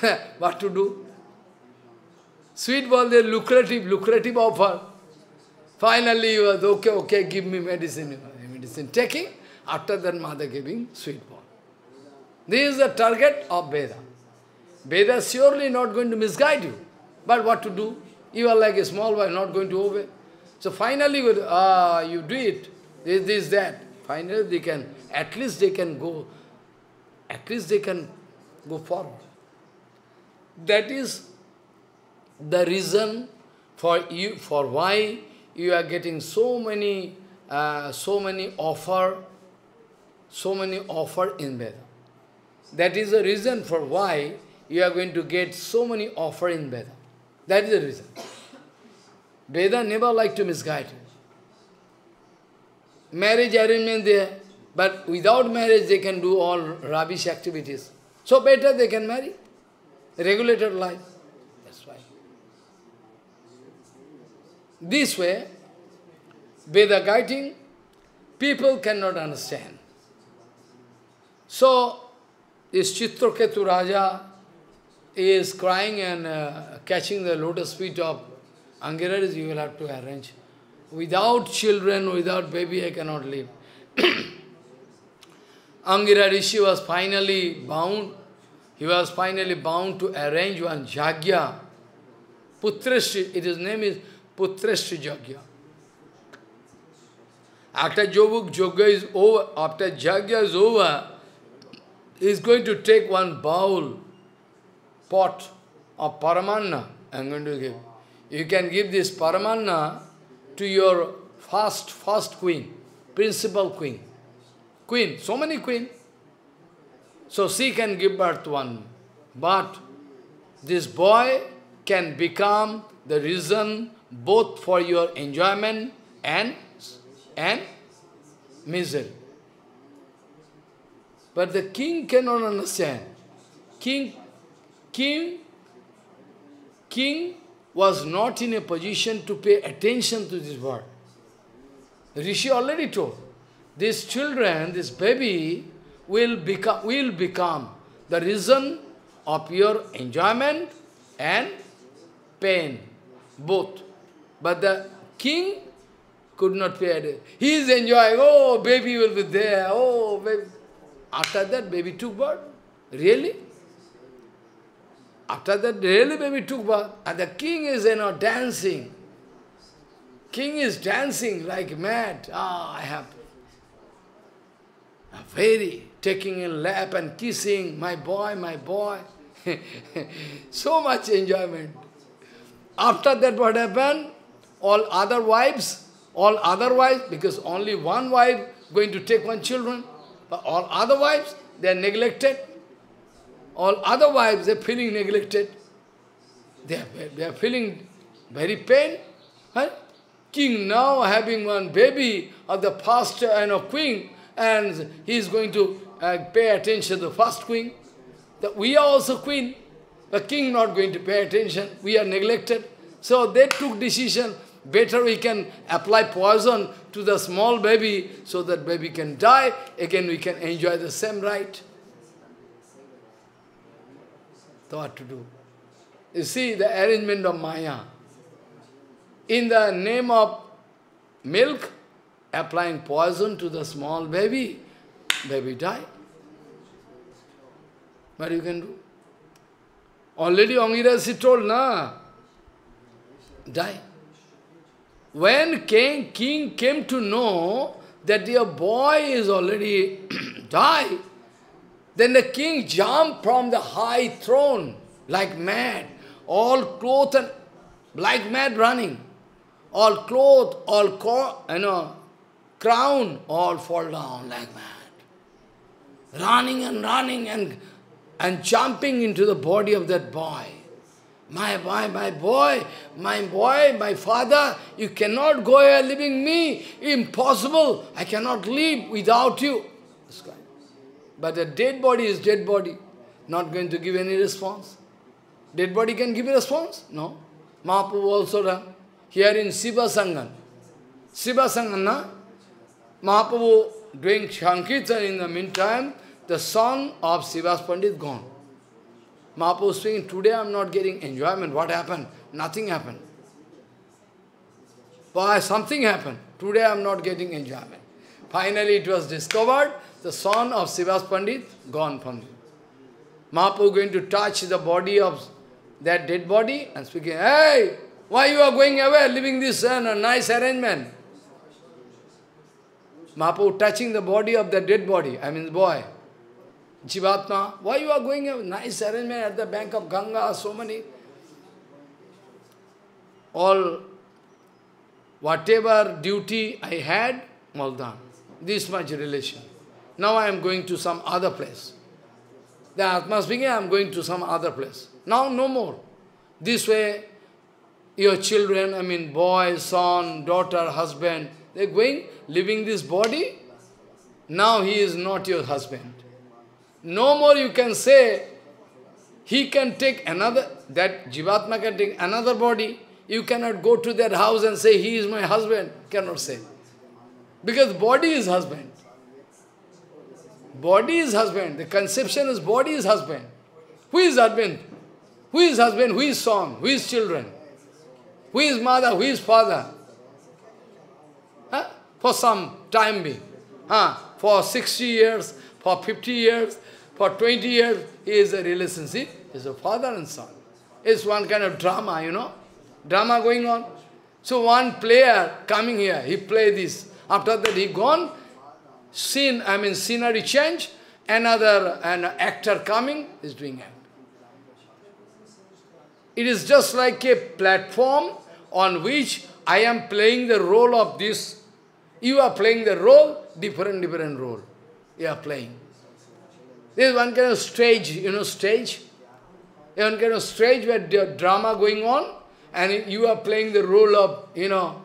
what to do? Sweet ball, they lucrative, lucrative offer. Finally, you was okay, okay, give me medicine. Medicine taking. After that, mother giving sweet ball. This is the target of Veda. Veda surely not going to misguide you. But what to do? You are like a small boy, not going to obey. So finally, ah, you do it. This, this, that. Finally, they can, at least they can go, at least they can go forward. That is the reason for you, for why you are getting so many, uh, so many offer, so many offer in Veda. That is the reason for why you are going to get so many offer in Veda. That is the reason. Veda never like to misguide. Marriage arrangement there, but without marriage they can do all rubbish activities. So better they can marry. Regulated life. That's why. This way, Veda guiding, people cannot understand. So, this Chitraketu Raja is crying and uh, catching the lotus feet of Angiraj, you will have to arrange. Without children, without baby, I cannot live. Angira Rishi was finally bound, he was finally bound to arrange one Jagya. Putrashri, it his name is Putrashri Jagya. After Jobuk Jogya is over, after Jagya is over, he is going to take one bowl pot of Paramanna, I am going to give. You can give this Paramanna to your first, first queen, principal queen. Queen, so many queen. So she can give birth to one. But this boy can become the reason both for your enjoyment and, and misery. But the king cannot understand. King king, king was not in a position to pay attention to this word. Rishi already told, this children, this baby, will become, will become the reason of your enjoyment and pain, both. But the king could not pay attention. He is enjoying, oh, baby will be there, oh, baby. After that, baby took birth. Really? After that, really baby took bath, and the king is, you know, dancing. King is dancing like mad. Ah, I have a very taking in lap and kissing, my boy, my boy. so much enjoyment. After that what happened? All other wives, all other wives, because only one wife going to take one children, but all other wives, they are neglected. All other wives, they are feeling neglected. They are, they are feeling very pain. King now having one baby of the past you know, queen, and he is going to uh, pay attention to the first queen. That we are also queen. The king not going to pay attention. We are neglected. So they took decision, better we can apply poison to the small baby so that baby can die. Again we can enjoy the same right. What to do? You see the arrangement of Maya. In the name of milk, applying poison to the small baby, baby die. What you can do? Already Angirasi told, na, die. When king, king came to know that your boy is already died, then the king jumped from the high throne like mad, all clothed and like mad running. All clothed, all you know, crown, all fall down like mad. Running and running and, and jumping into the body of that boy. My boy, my boy, my boy, my father, you cannot go here leaving me. Impossible. I cannot live without you. But a dead body is dead body. Not going to give any response. Dead body can give a response? No. Mahaprabhu also done. Here in Srivas Angan. Srivas Angana, Mahaprabhu doing Sankirtan in the meantime, the son of Srivas Pandit gone. Mahaprabhu saying, today I am not getting enjoyment. What happened? Nothing happened. Why? Something happened. Today I am not getting enjoyment. Finally it was discovered, the son of Srivas Pandit gone from him. Mahaprabhu going to touch the body of that dead body and speaking, hey, why you are going away, leaving this uh, nice arrangement? Mahaprabhu touching the body of the dead body, I mean boy. Jivatma, why you are going away? Nice arrangement at the bank of Ganga, so many. All, whatever duty I had, all done. This much relation. Now I am going to some other place. The Atma speaking, I am going to some other place. Now no more. This way, your children, I mean boy, son, daughter, husband, they're going, living this body. Now he is not your husband. No more you can say, he can take another, that Jivatma can take another body. You cannot go to that house and say, he is my husband. Cannot say. Because body is husband. Body is husband. The conception is body is husband. Who is husband? Who is husband? Who is son? Who is children? Who is mother? Who is father? Huh? For some time being. Huh? For 60 years, for 50 years, for 20 years, he is a relationship. He is a father and son. It's one kind of drama, you know. Drama going on. So one player coming here, he play this. After that he gone, scene, I mean scenery change, another an actor coming is doing it. It is just like a platform on which I am playing the role of this. You are playing the role, different, different role. You are playing. There is one kind of stage, you know, stage. One kind of stage where drama going on, and you are playing the role of, you know,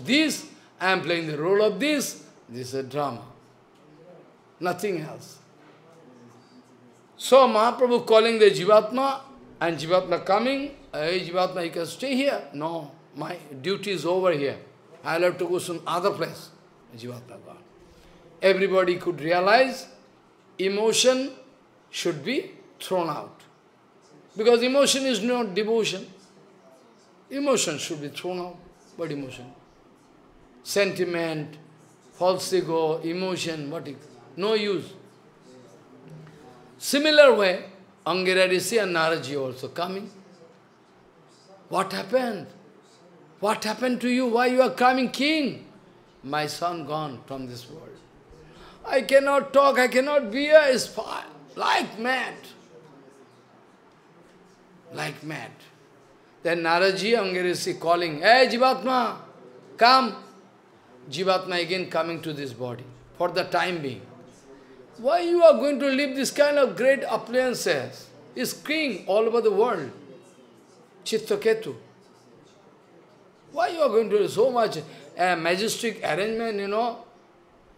this, I am playing the role of this, this is a drama. Nothing else. So Mahaprabhu calling the Jivatma, and Jivatma coming, hey Jivatma, you can stay here. No, my duty is over here. I'll have to go some other place. Jivatma gone. Everybody could realize emotion should be thrown out. Because emotion is not devotion. Emotion should be thrown out. What emotion? Sentiment, false ego, emotion, what is? No use. Similar way, Angirarisi and Naradji also coming. What happened? What happened to you? Why you are coming king? My son gone from this world. I cannot talk, I cannot be here, is like mad. Like mad. Then Naradji Angarisi calling, Hey Jivatma, come. Jivatma again coming to this body for the time being. Why you are going to leave this kind of great appliances? Is king all over the world. Chitraketu. Why you are going to do so much uh, majestic arrangement, you know?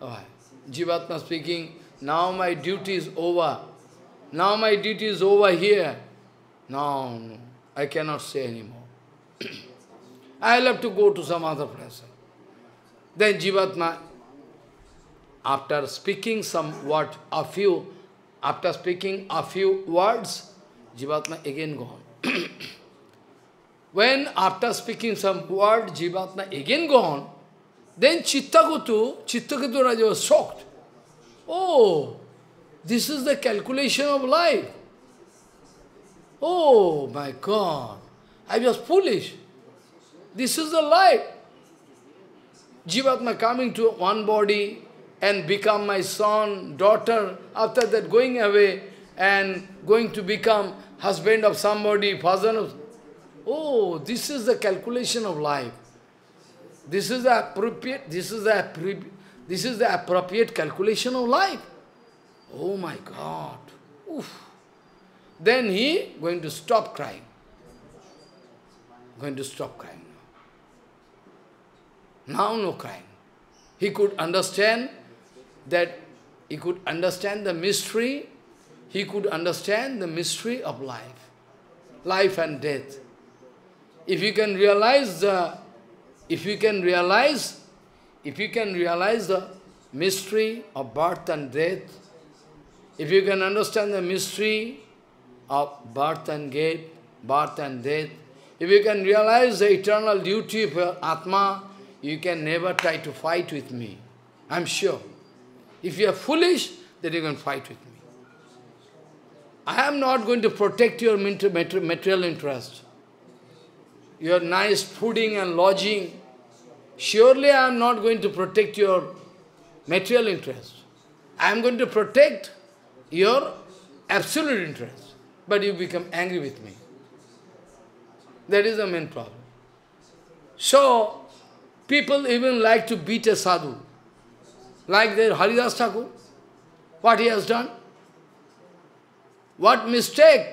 Oh, Jivatma speaking, now my duty is over. Now my duty is over here. No, no, I cannot say anymore. I'll have to go to some other place. Then Jivatma, after speaking some word, a few, after speaking a few words, Jivatma again gone. when after speaking some word, Jivatma again gone, then Chitraketu, Chitraketu Raja was shocked. Oh, this is the calculation of life. Oh my God, I was foolish. This is the life. Jivatma coming to one body and become my son, daughter, after that going away and going to become husband of somebody, father of... Oh, this is the calculation of life. This is the appropriate, this is the, this is the appropriate calculation of life. Oh my God. Oof. Then he going to stop crying. Going to stop crying. Now no crying. He could understand that he could understand the mystery, he could understand the mystery of life, life and death. If you can realize the, if you can realize, if you can realize the mystery of birth and death, if you can understand the mystery of birth and death, birth and death, if you can realize the eternal duty of your Atma, you can never try to fight with me. I'm sure. If you are foolish, then you can fight with me. I am not going to protect your material interest. Your nice fooding and lodging. Surely I am not going to protect your material interest. I am going to protect your absolute interest. But you become angry with me. That is the main problem. So, people even like to beat a sadhu. Like the Haridas Thakur, what he has done? What mistake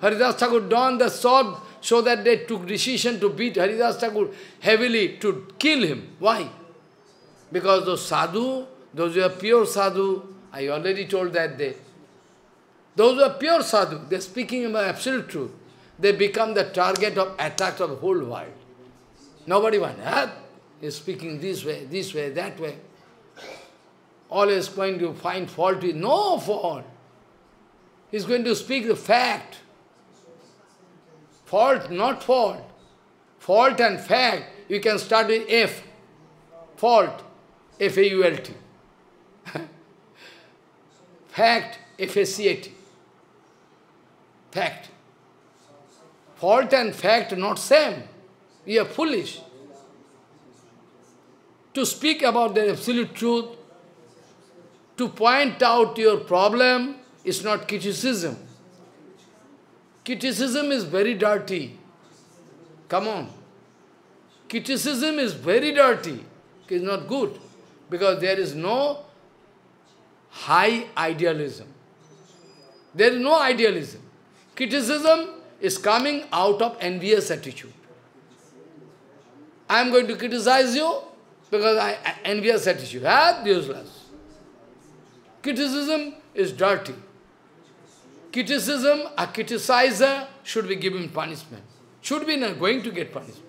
Haridas Thakur done the sword so that they took decision to beat Haridas Thakur heavily to kill him. Why? Because those sadhu, those who are pure sadhu, I already told that they, Those who are pure sadhu, they are speaking about absolute truth. They become the target of attack of the whole world. Nobody wants, ah, is speaking this way, this way, that way always going to find fault with no fault. He's going to speak the fact. Fault, not fault. Fault and fact, you can start with F. Fault, F-A-U-L-T. fact, F-A-C-A-T. Fact. Fault and fact not same. You are foolish. To speak about the absolute truth, to point out your problem is not criticism. Criticism is very dirty. Come on. Criticism is very dirty. It's not good. Because there is no high idealism. There is no idealism. Criticism is coming out of envious attitude. I am going to criticize you because I envious attitude. That's useless. Criticism is dirty. Criticism, a criticizer should be given punishment. Should be not going to get punishment.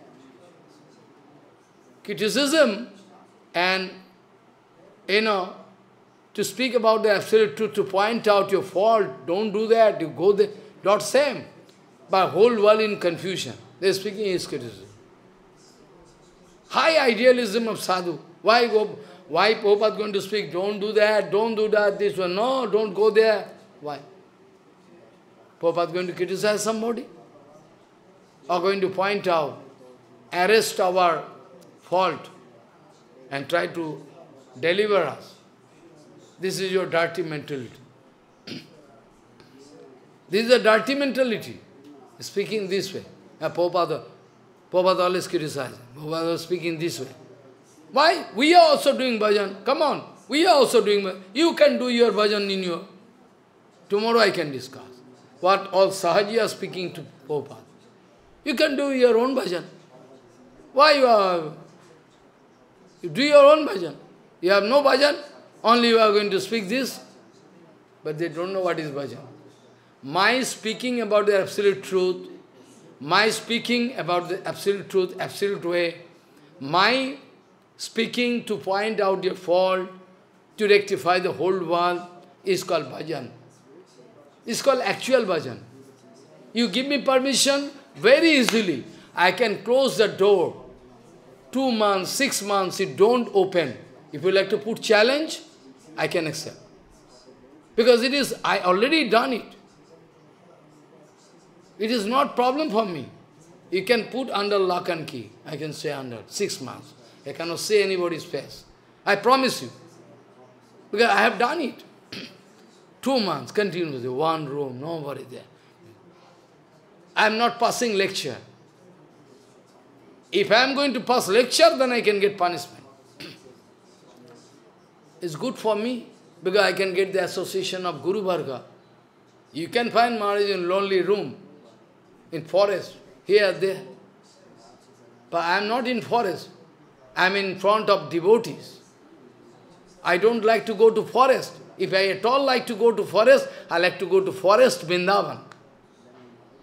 Criticism and, you know, to speak about the absolute truth, to point out your fault, don't do that, you go there, not same. But whole world in confusion. They are speaking is criticism. High idealism of sadhu. Why go why Prabhupada is going to speak, don't do that, don't do that, this one, no, don't go there. Why? Prabhupada is going to criticize somebody? Or going to point out, arrest our fault and try to deliver us. This is your dirty mentality. this is a dirty mentality, speaking this way. Uh, Prabhupada, Prabhupada always criticizes. Prabhupada speaking this way. Why? We are also doing bhajan. Come on. We are also doing bhajan. You can do your bhajan in your... Tomorrow I can discuss. What all Sahaji are speaking to Prabhupada. You can do your own bhajan. Why you are... You do your own bhajan. You have no bhajan, only you are going to speak this. But they don't know what is bhajan. My speaking about the absolute truth, my speaking about the absolute truth, absolute way, my speaking to point out your fault, to rectify the whole world, is called bhajan. It's called actual bhajan. You give me permission, very easily, I can close the door. Two months, six months, it don't open. If you like to put challenge, I can accept. Because it is, I already done it. It is not problem for me. You can put under lock and key. I can say under six months. I cannot see anybody's face. I promise you. Because I have done it. Two months continuously, one room, nobody there. I am not passing lecture. If I am going to pass lecture, then I can get punishment. it's good for me, because I can get the association of Guru Varga. You can find Maharaj in lonely room in forest, here, there. But I am not in forest. I am in front of devotees. I don't like to go to forest. If I at all like to go to forest, I like to go to forest Vrindavan.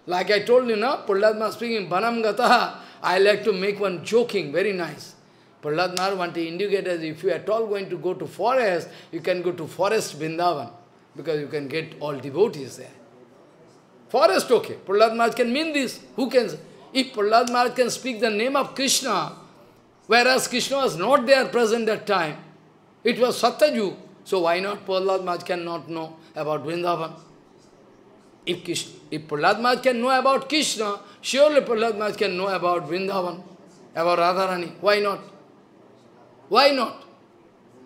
Like I told you, no? Prahlad speaking, Banam Gataha, I like to make one joking, very nice. Prahlad Maharaj want to indicate as if you at all going to go to forest, you can go to forest Vrindavan, because you can get all devotees there. Forest, okay. Prahlad can mean this. Who can? If Prahlad can speak the name of Krishna, whereas Krishna was not there present that time, it was Satyayug. So why not Prahlad Maharaj cannot know about Vrindavan? If, Krishna, if Prahlad Maharaj can know about Krishna, surely Prahlad Maharaj can know about Vrindavan, about Radharani. Why not? Why not?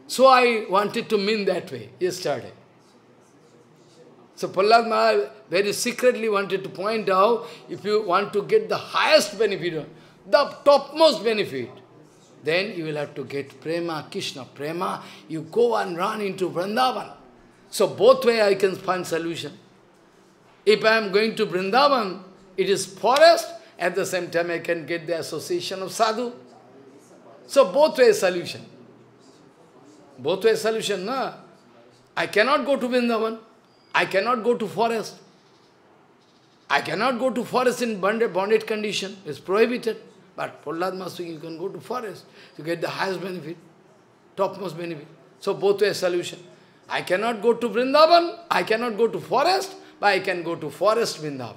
So I wanted to mean that way yesterday. So Prahlad Maharaj very secretly wanted to point out, if you want to get the highest benefit, the topmost benefit, then you will have to get prema, Krishna prema, you go and run into Vrindavan. So both way I can find solution. If I am going to Vrindavan, it is forest, at the same time I can get the association of sadhu. So both way solution. Both way solution, no? I cannot go to Vrindavan. I cannot go to forest. I cannot go to forest in bonded, bonded condition. It's prohibited. But Prahlad Master, you can go to forest to get the highest benefit, topmost benefit. So both way solution. I cannot go to Vrindavan, I cannot go to forest, but I can go to forest Vrindavan.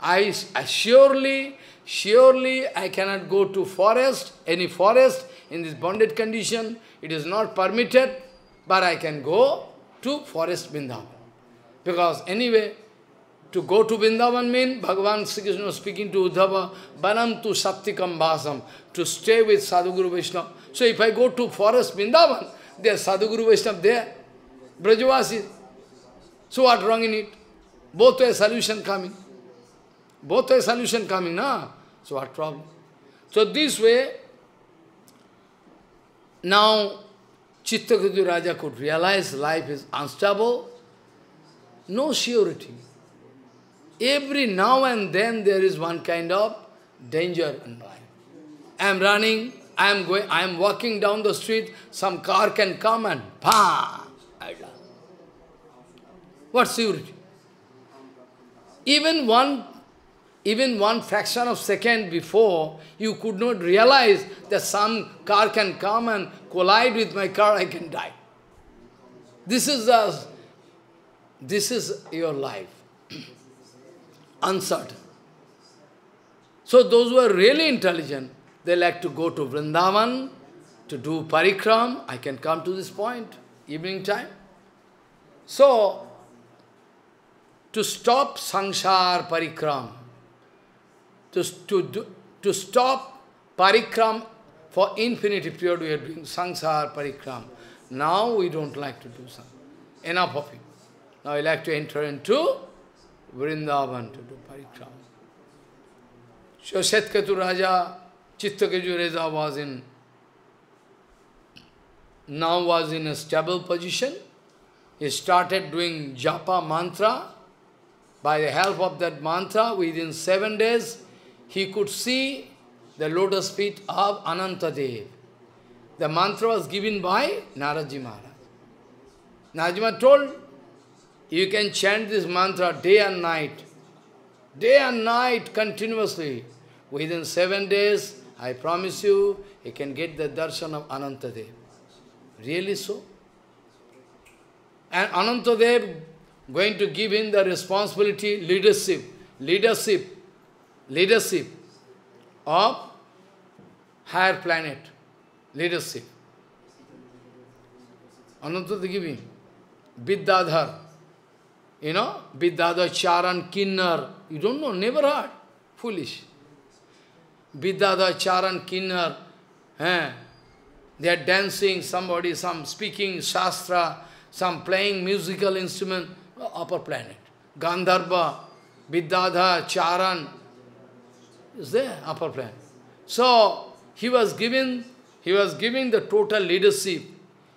I, I surely, surely I cannot go to forest, any forest in this bonded condition. It is not permitted, but I can go to forest Vrindavan. Because anyway, to go to Vrindavan means, Bhagavan Sri Krishna speaking to Uddhava, Banam tu Sattikam Bhasam, to stay with Sadhguru Vaishnava. So if I go to forest Vrindavan, there Sadhguru Vaishnava there, Brajavasi. So what wrong in it? Both way solution coming. Both way solution coming, na? So what problem? So this way, now Chitraketu Raja could realize life is unstable, no surety. Every now and then there is one kind of danger in life. I am running, I am going, I am walking down the street, some car can come and die. What surety? Even one, even one fraction of second before, you could not realize that some car can come and collide with my car, I can die. This is the, this is your life uncertain. So those who are really intelligent, they like to go to Vrindavan to do parikram. I can come to this point, evening time. So, to stop sangsar parikram, to, to, do, to stop parikram for infinity period we are doing sangsar parikram. Now we don't like to do something. Enough of it. Now we like to enter into Vrindavan to do parikrama. So Setketu Raja, Chitraketu Raja was in, now was in a stable position. He started doing japa mantra. By the help of that mantra, within seven days, he could see the lotus feet of Anantadev. The mantra was given by Naradji Maharaj. Najma told, you can chant this mantra day and night. Day and night, continuously. Within seven days, I promise you, you can get the darshan of Anantadev. Really so? And Anantadev going to give him the responsibility, leadership, leadership, leadership of higher planet, leadership. Anantadev give him. Vidyadhar. You know, Vidyadhar, Charan, Kinnar. You don't know, never heard. Foolish. Vidyadhar, Charan, Kinnar. Eh? They are dancing, somebody, some speaking Shastra, some playing musical instrument, upper planet. Gandharva, Vidyadhar, Charan, is there, upper planet. So, he was given, he was giving the total leadership.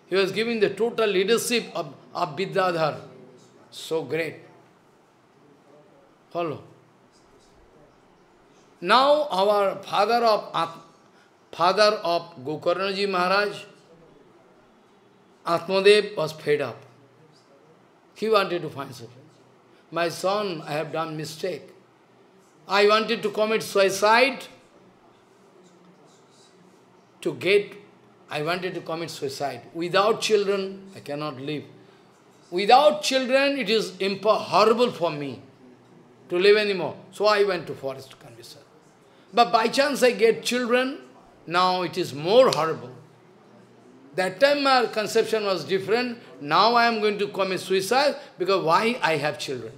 He was giving the total leadership of, of Vidyadhar. So great. Follow. Now our father of father of Gokarnaji Maharaj, Atmadev was fed up. He wanted to find solution. My son, I have done mistake. I wanted to commit suicide to get, I wanted to commit suicide. Without children, I cannot live. Without children, it is horrible for me to live anymore. So I went to forest convince But by chance I get children, now it is more horrible. That time my conception was different. Now I am going to commit suicide because why I have children?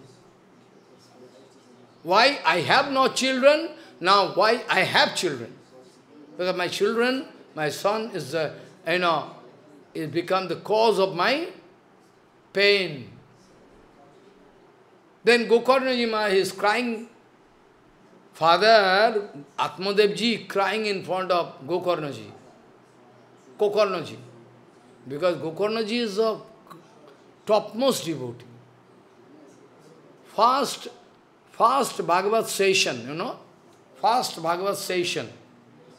Why I have no children? Now why I have children? Because my children, my son is the, you know, it become the cause of my pain. Then Gokarnaji Maharaj is crying, Father Atmadevji crying in front of Gokarnaji. Gokarnaji. Because Gokarnaji is a topmost devotee. First, first Bhagavad session, you know, first Bhagavad session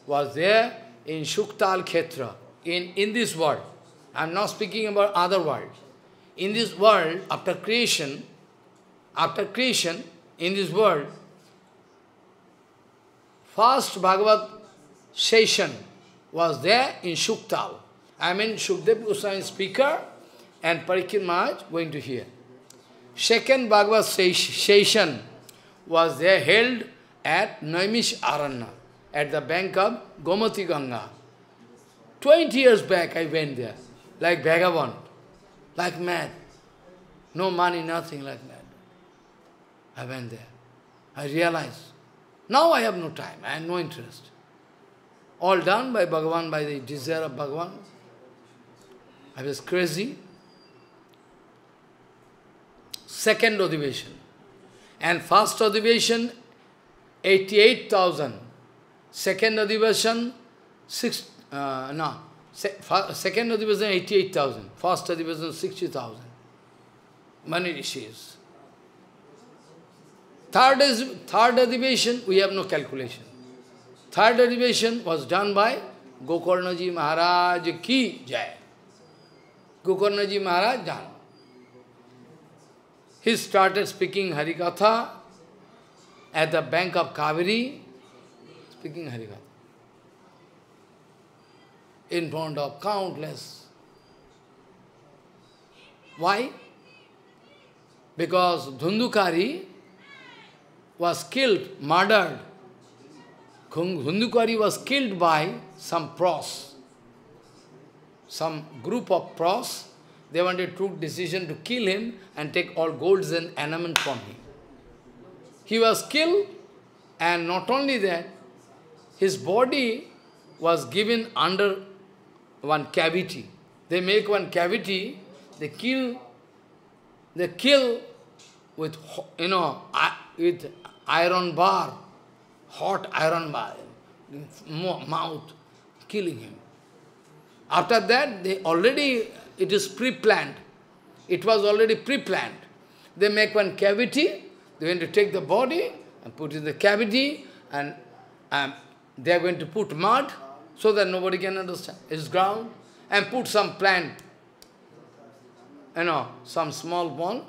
was there in Shuktal Khetra, in, in this world. I am not speaking about other world in this world, after creation, after creation, in this world, first Bhagavad session was there in Shuktal. I mean, Shukdev Goswami speaker and Parikshit Maharaj going to hear. Second Bhagavad session was there held at Naimish Aranya, at the bank of Gomati Ganga. Twenty years back I went there, like vagabond like mad. No money, nothing like that. I went there. I realized, now I have no time, I have no interest. All done by Bhagavan, by the desire of Bhagavan. I was crazy. Second Adivation. And first Adivation, 88,000. Second Adivation, six, uh, no, second Adivation, 88,000. First Adivation, 60,000. Many rishis. Third, third Adivation, we have no calculation. Third Adivation was done by Gokarnaji Maharaj ki jai. Gokarnaji Maharaj done. He started speaking Harikatha at the bank of Kaveri, speaking Harikatha in front of countless. Why? Because Dhundukari was killed, murdered. Dhundukari was killed by some pros, some group of pros. They wanted took decision to kill him and take all golds and ornament from him. He was killed and not only that, his body was given under one cavity. They make one cavity, they kill, they kill with, you know, with iron bar, hot iron bar, mouth, killing him. After that, they already, it is pre-planned. It was already pre-planned. They make one cavity, they are going to take the body and put in the cavity and um, they are going to put mud so that nobody can understand. It's ground and put some plant, you know, some small one,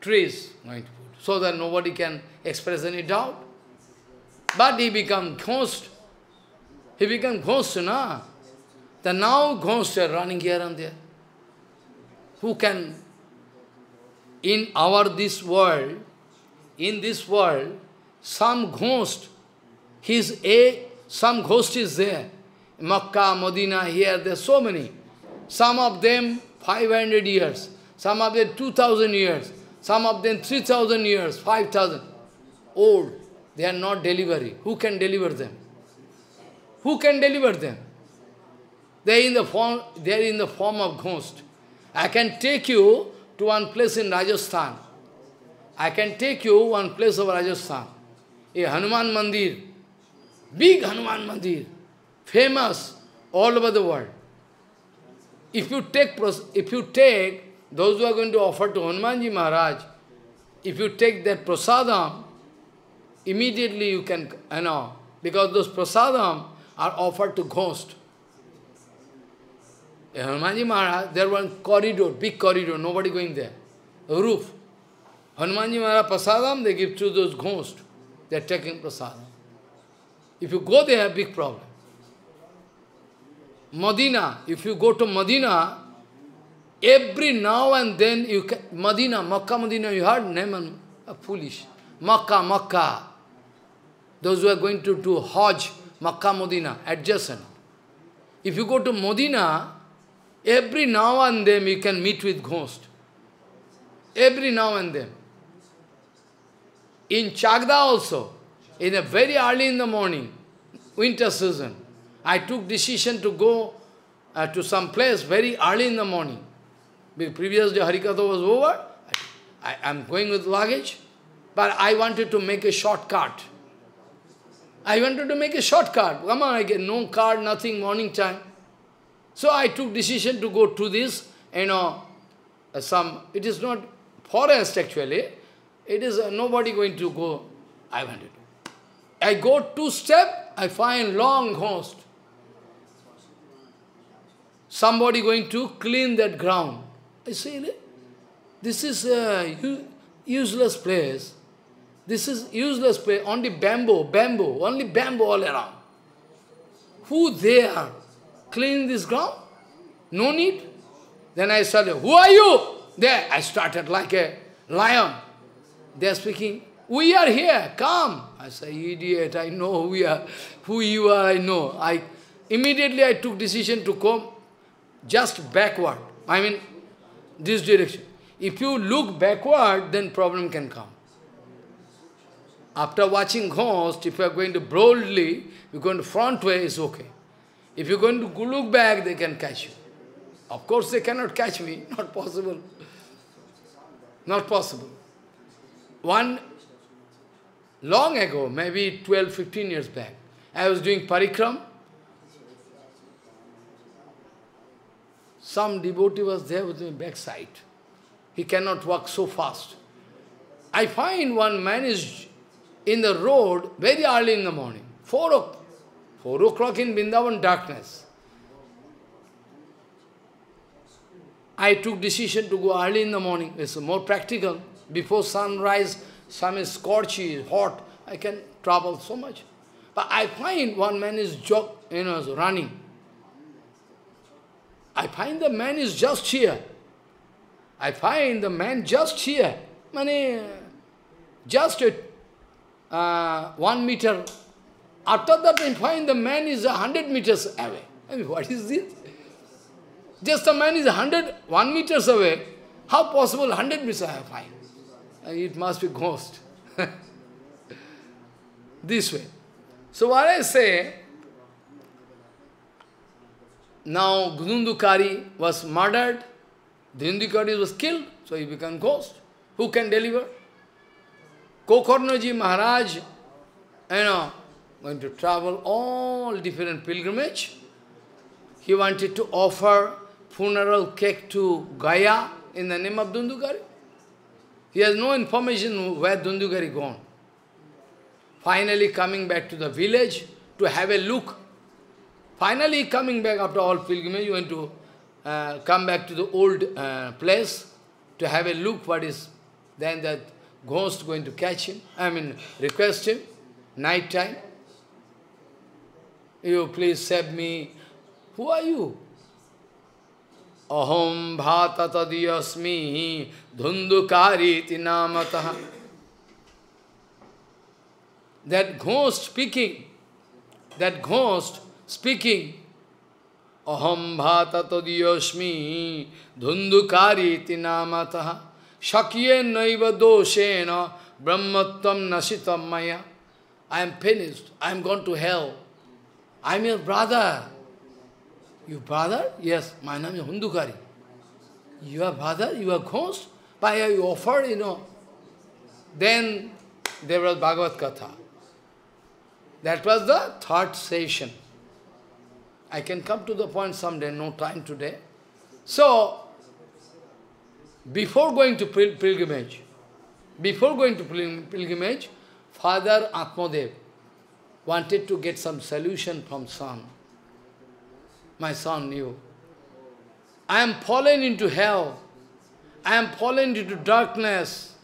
trees going to put, so that nobody can express any doubt. But he become ghost. He become ghost, na? The now ghosts are running here and there. Who can, in our this world, in this world, some ghost, his a, some ghost is there. Makkah, Medina, here, there are so many. Some of them 500 years, some of them 2000 years, some of them 3000 years, 5000. Old. They are not delivery. Who can deliver them? Who can deliver them? They are in the form, they are in the form of ghost. I can take you to one place in Rajasthan. I can take you one place of Rajasthan. A Hanuman Mandir. Big Hanuman Mandir. Famous all over the world. If you take, if you take those who are going to offer to Hanumanji Maharaj, if you take that prasadam, immediately you can, you know, because those prasadam are offered to ghost. Hanumanji Maharaj, there was corridor, big corridor, nobody going there. A roof. Hanumanji Maharaj prasadam, they give to those ghosts. They are taking prasadam. If you go there, big problem. Medina, if you go to Medina, every now and then you can, Medina, Makkah, Medina, you heard name, foolish. Makkah, Makkah. Those who are going to do Hajj, Makkah, Medina, adjacent. If you go to Medina, every now and then you can meet with ghost. Every now and then. In Chagda also, in a very early in the morning, winter season, I took decision to go uh, to some place very early in the morning. The previous day Harikatha was over, I am going with luggage, but I wanted to make a shortcut. I wanted to make a shortcut. Come on, I get no car, nothing, morning time. So I took decision to go to this, you know, uh, some, it is not forest actually, it is uh, nobody going to go, I wanted. I go two step, I find long host. Somebody going to clean that ground. I say, this is a useless place. This is useless place, only bamboo, bamboo, only bamboo all around. Who there cleaning this ground? No need. Then I started, who are you? There, I started like a lion. They are speaking, we are here, come. I say, idiot, I know who, we are, who you are, I know. I Immediately I took decision to come just backward. I mean, this direction. If you look backward, then problem can come. After watching ghost, if you are going to boldly, you're going to front way, it's okay. If you're going to look back, they can catch you. Of course, they cannot catch me. Not possible. Not possible. One, long ago, maybe 12, 15 years back, I was doing parikram. Some devotee was there with me backside. He cannot walk so fast. I find one man is in the road very early in the morning, 4 o'clock. 4 o'clock in Vrindavan, darkness. I took decision to go early in the morning. It's more practical. Before sunrise, sun is scorchy, hot. I can travel so much. But I find one man is jog, you know, running. I find the man is just here. I find the man just here. Mane, just uh, one meter. After that, I find the man is a hundred meters away. I mean, what is this? Just the man is hundred, one meters away. How possible hundred meters I find? It must be ghost. this way. So what I say, now Dhundukari was murdered, Dhundukari was killed, so he became ghost. Who can deliver? Gokarnaji Maharaj, you know, going to travel all different pilgrimage. He wanted to offer funeral cake to Gaya in the name of Dhundukari. He has no information where Dhundukari gone. Finally coming back to the village to have a look. Finally coming back after all pilgrimage, he went to uh, come back to the old uh, place to have a look what is. Then that ghost going to catch him, I mean request him, night time. You please save me. Who are you? Aham bhata tadiyasmi dhundukari namataha. That ghost speaking, that ghost speaking, Aham bhata tadiyasmi dhundukari namataha. Shakye naiva doshena brahmattam nasitam maya. I am finished. I am gone to hell. I am your brother. You brother? Yes, my name is Dhundukari. You are brother? You are ghost? By you offer, you know? Then there was Bhagavad Katha. That was the third session. I can come to the point someday, no time today. So, before going to pil pilgrimage, before going to pil pilgrimage, Father Atmadev wanted to get some solution from son. My son knew. I am fallen into hell. I am fallen into darkness.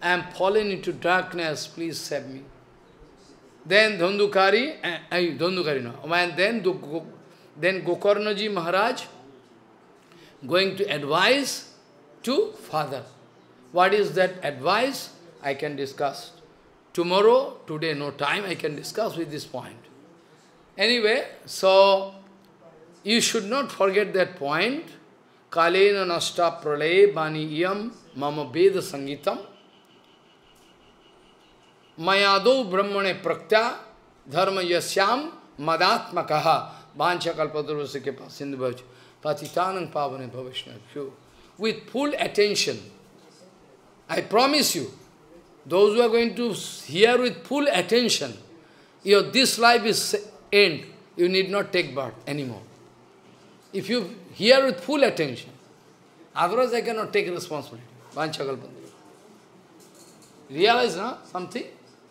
I am fallen into darkness. Please save me. Then Dhondukari, uh, uh, Dhondukari no, and then, then Gokarnaji Maharaj going to advise to father. What is that advice? I can discuss. Tomorrow, today no time, I can discuss with this point. Anyway, so you should not forget that point. Kalena nasta pralay bani iyam mama veda sangitam mayado brahmane prakta dharma yasyam madatmakaha vancha kalpadurvasa ke sindhu bhaj patitanang pavane bhavishna with full attention. I promise you, those who are going to hear with full attention, your this life is end. You need not take birth anymore. If you hear with full attention, otherwise I cannot take responsibility. Vanchakalpanda. Realize, no? Something?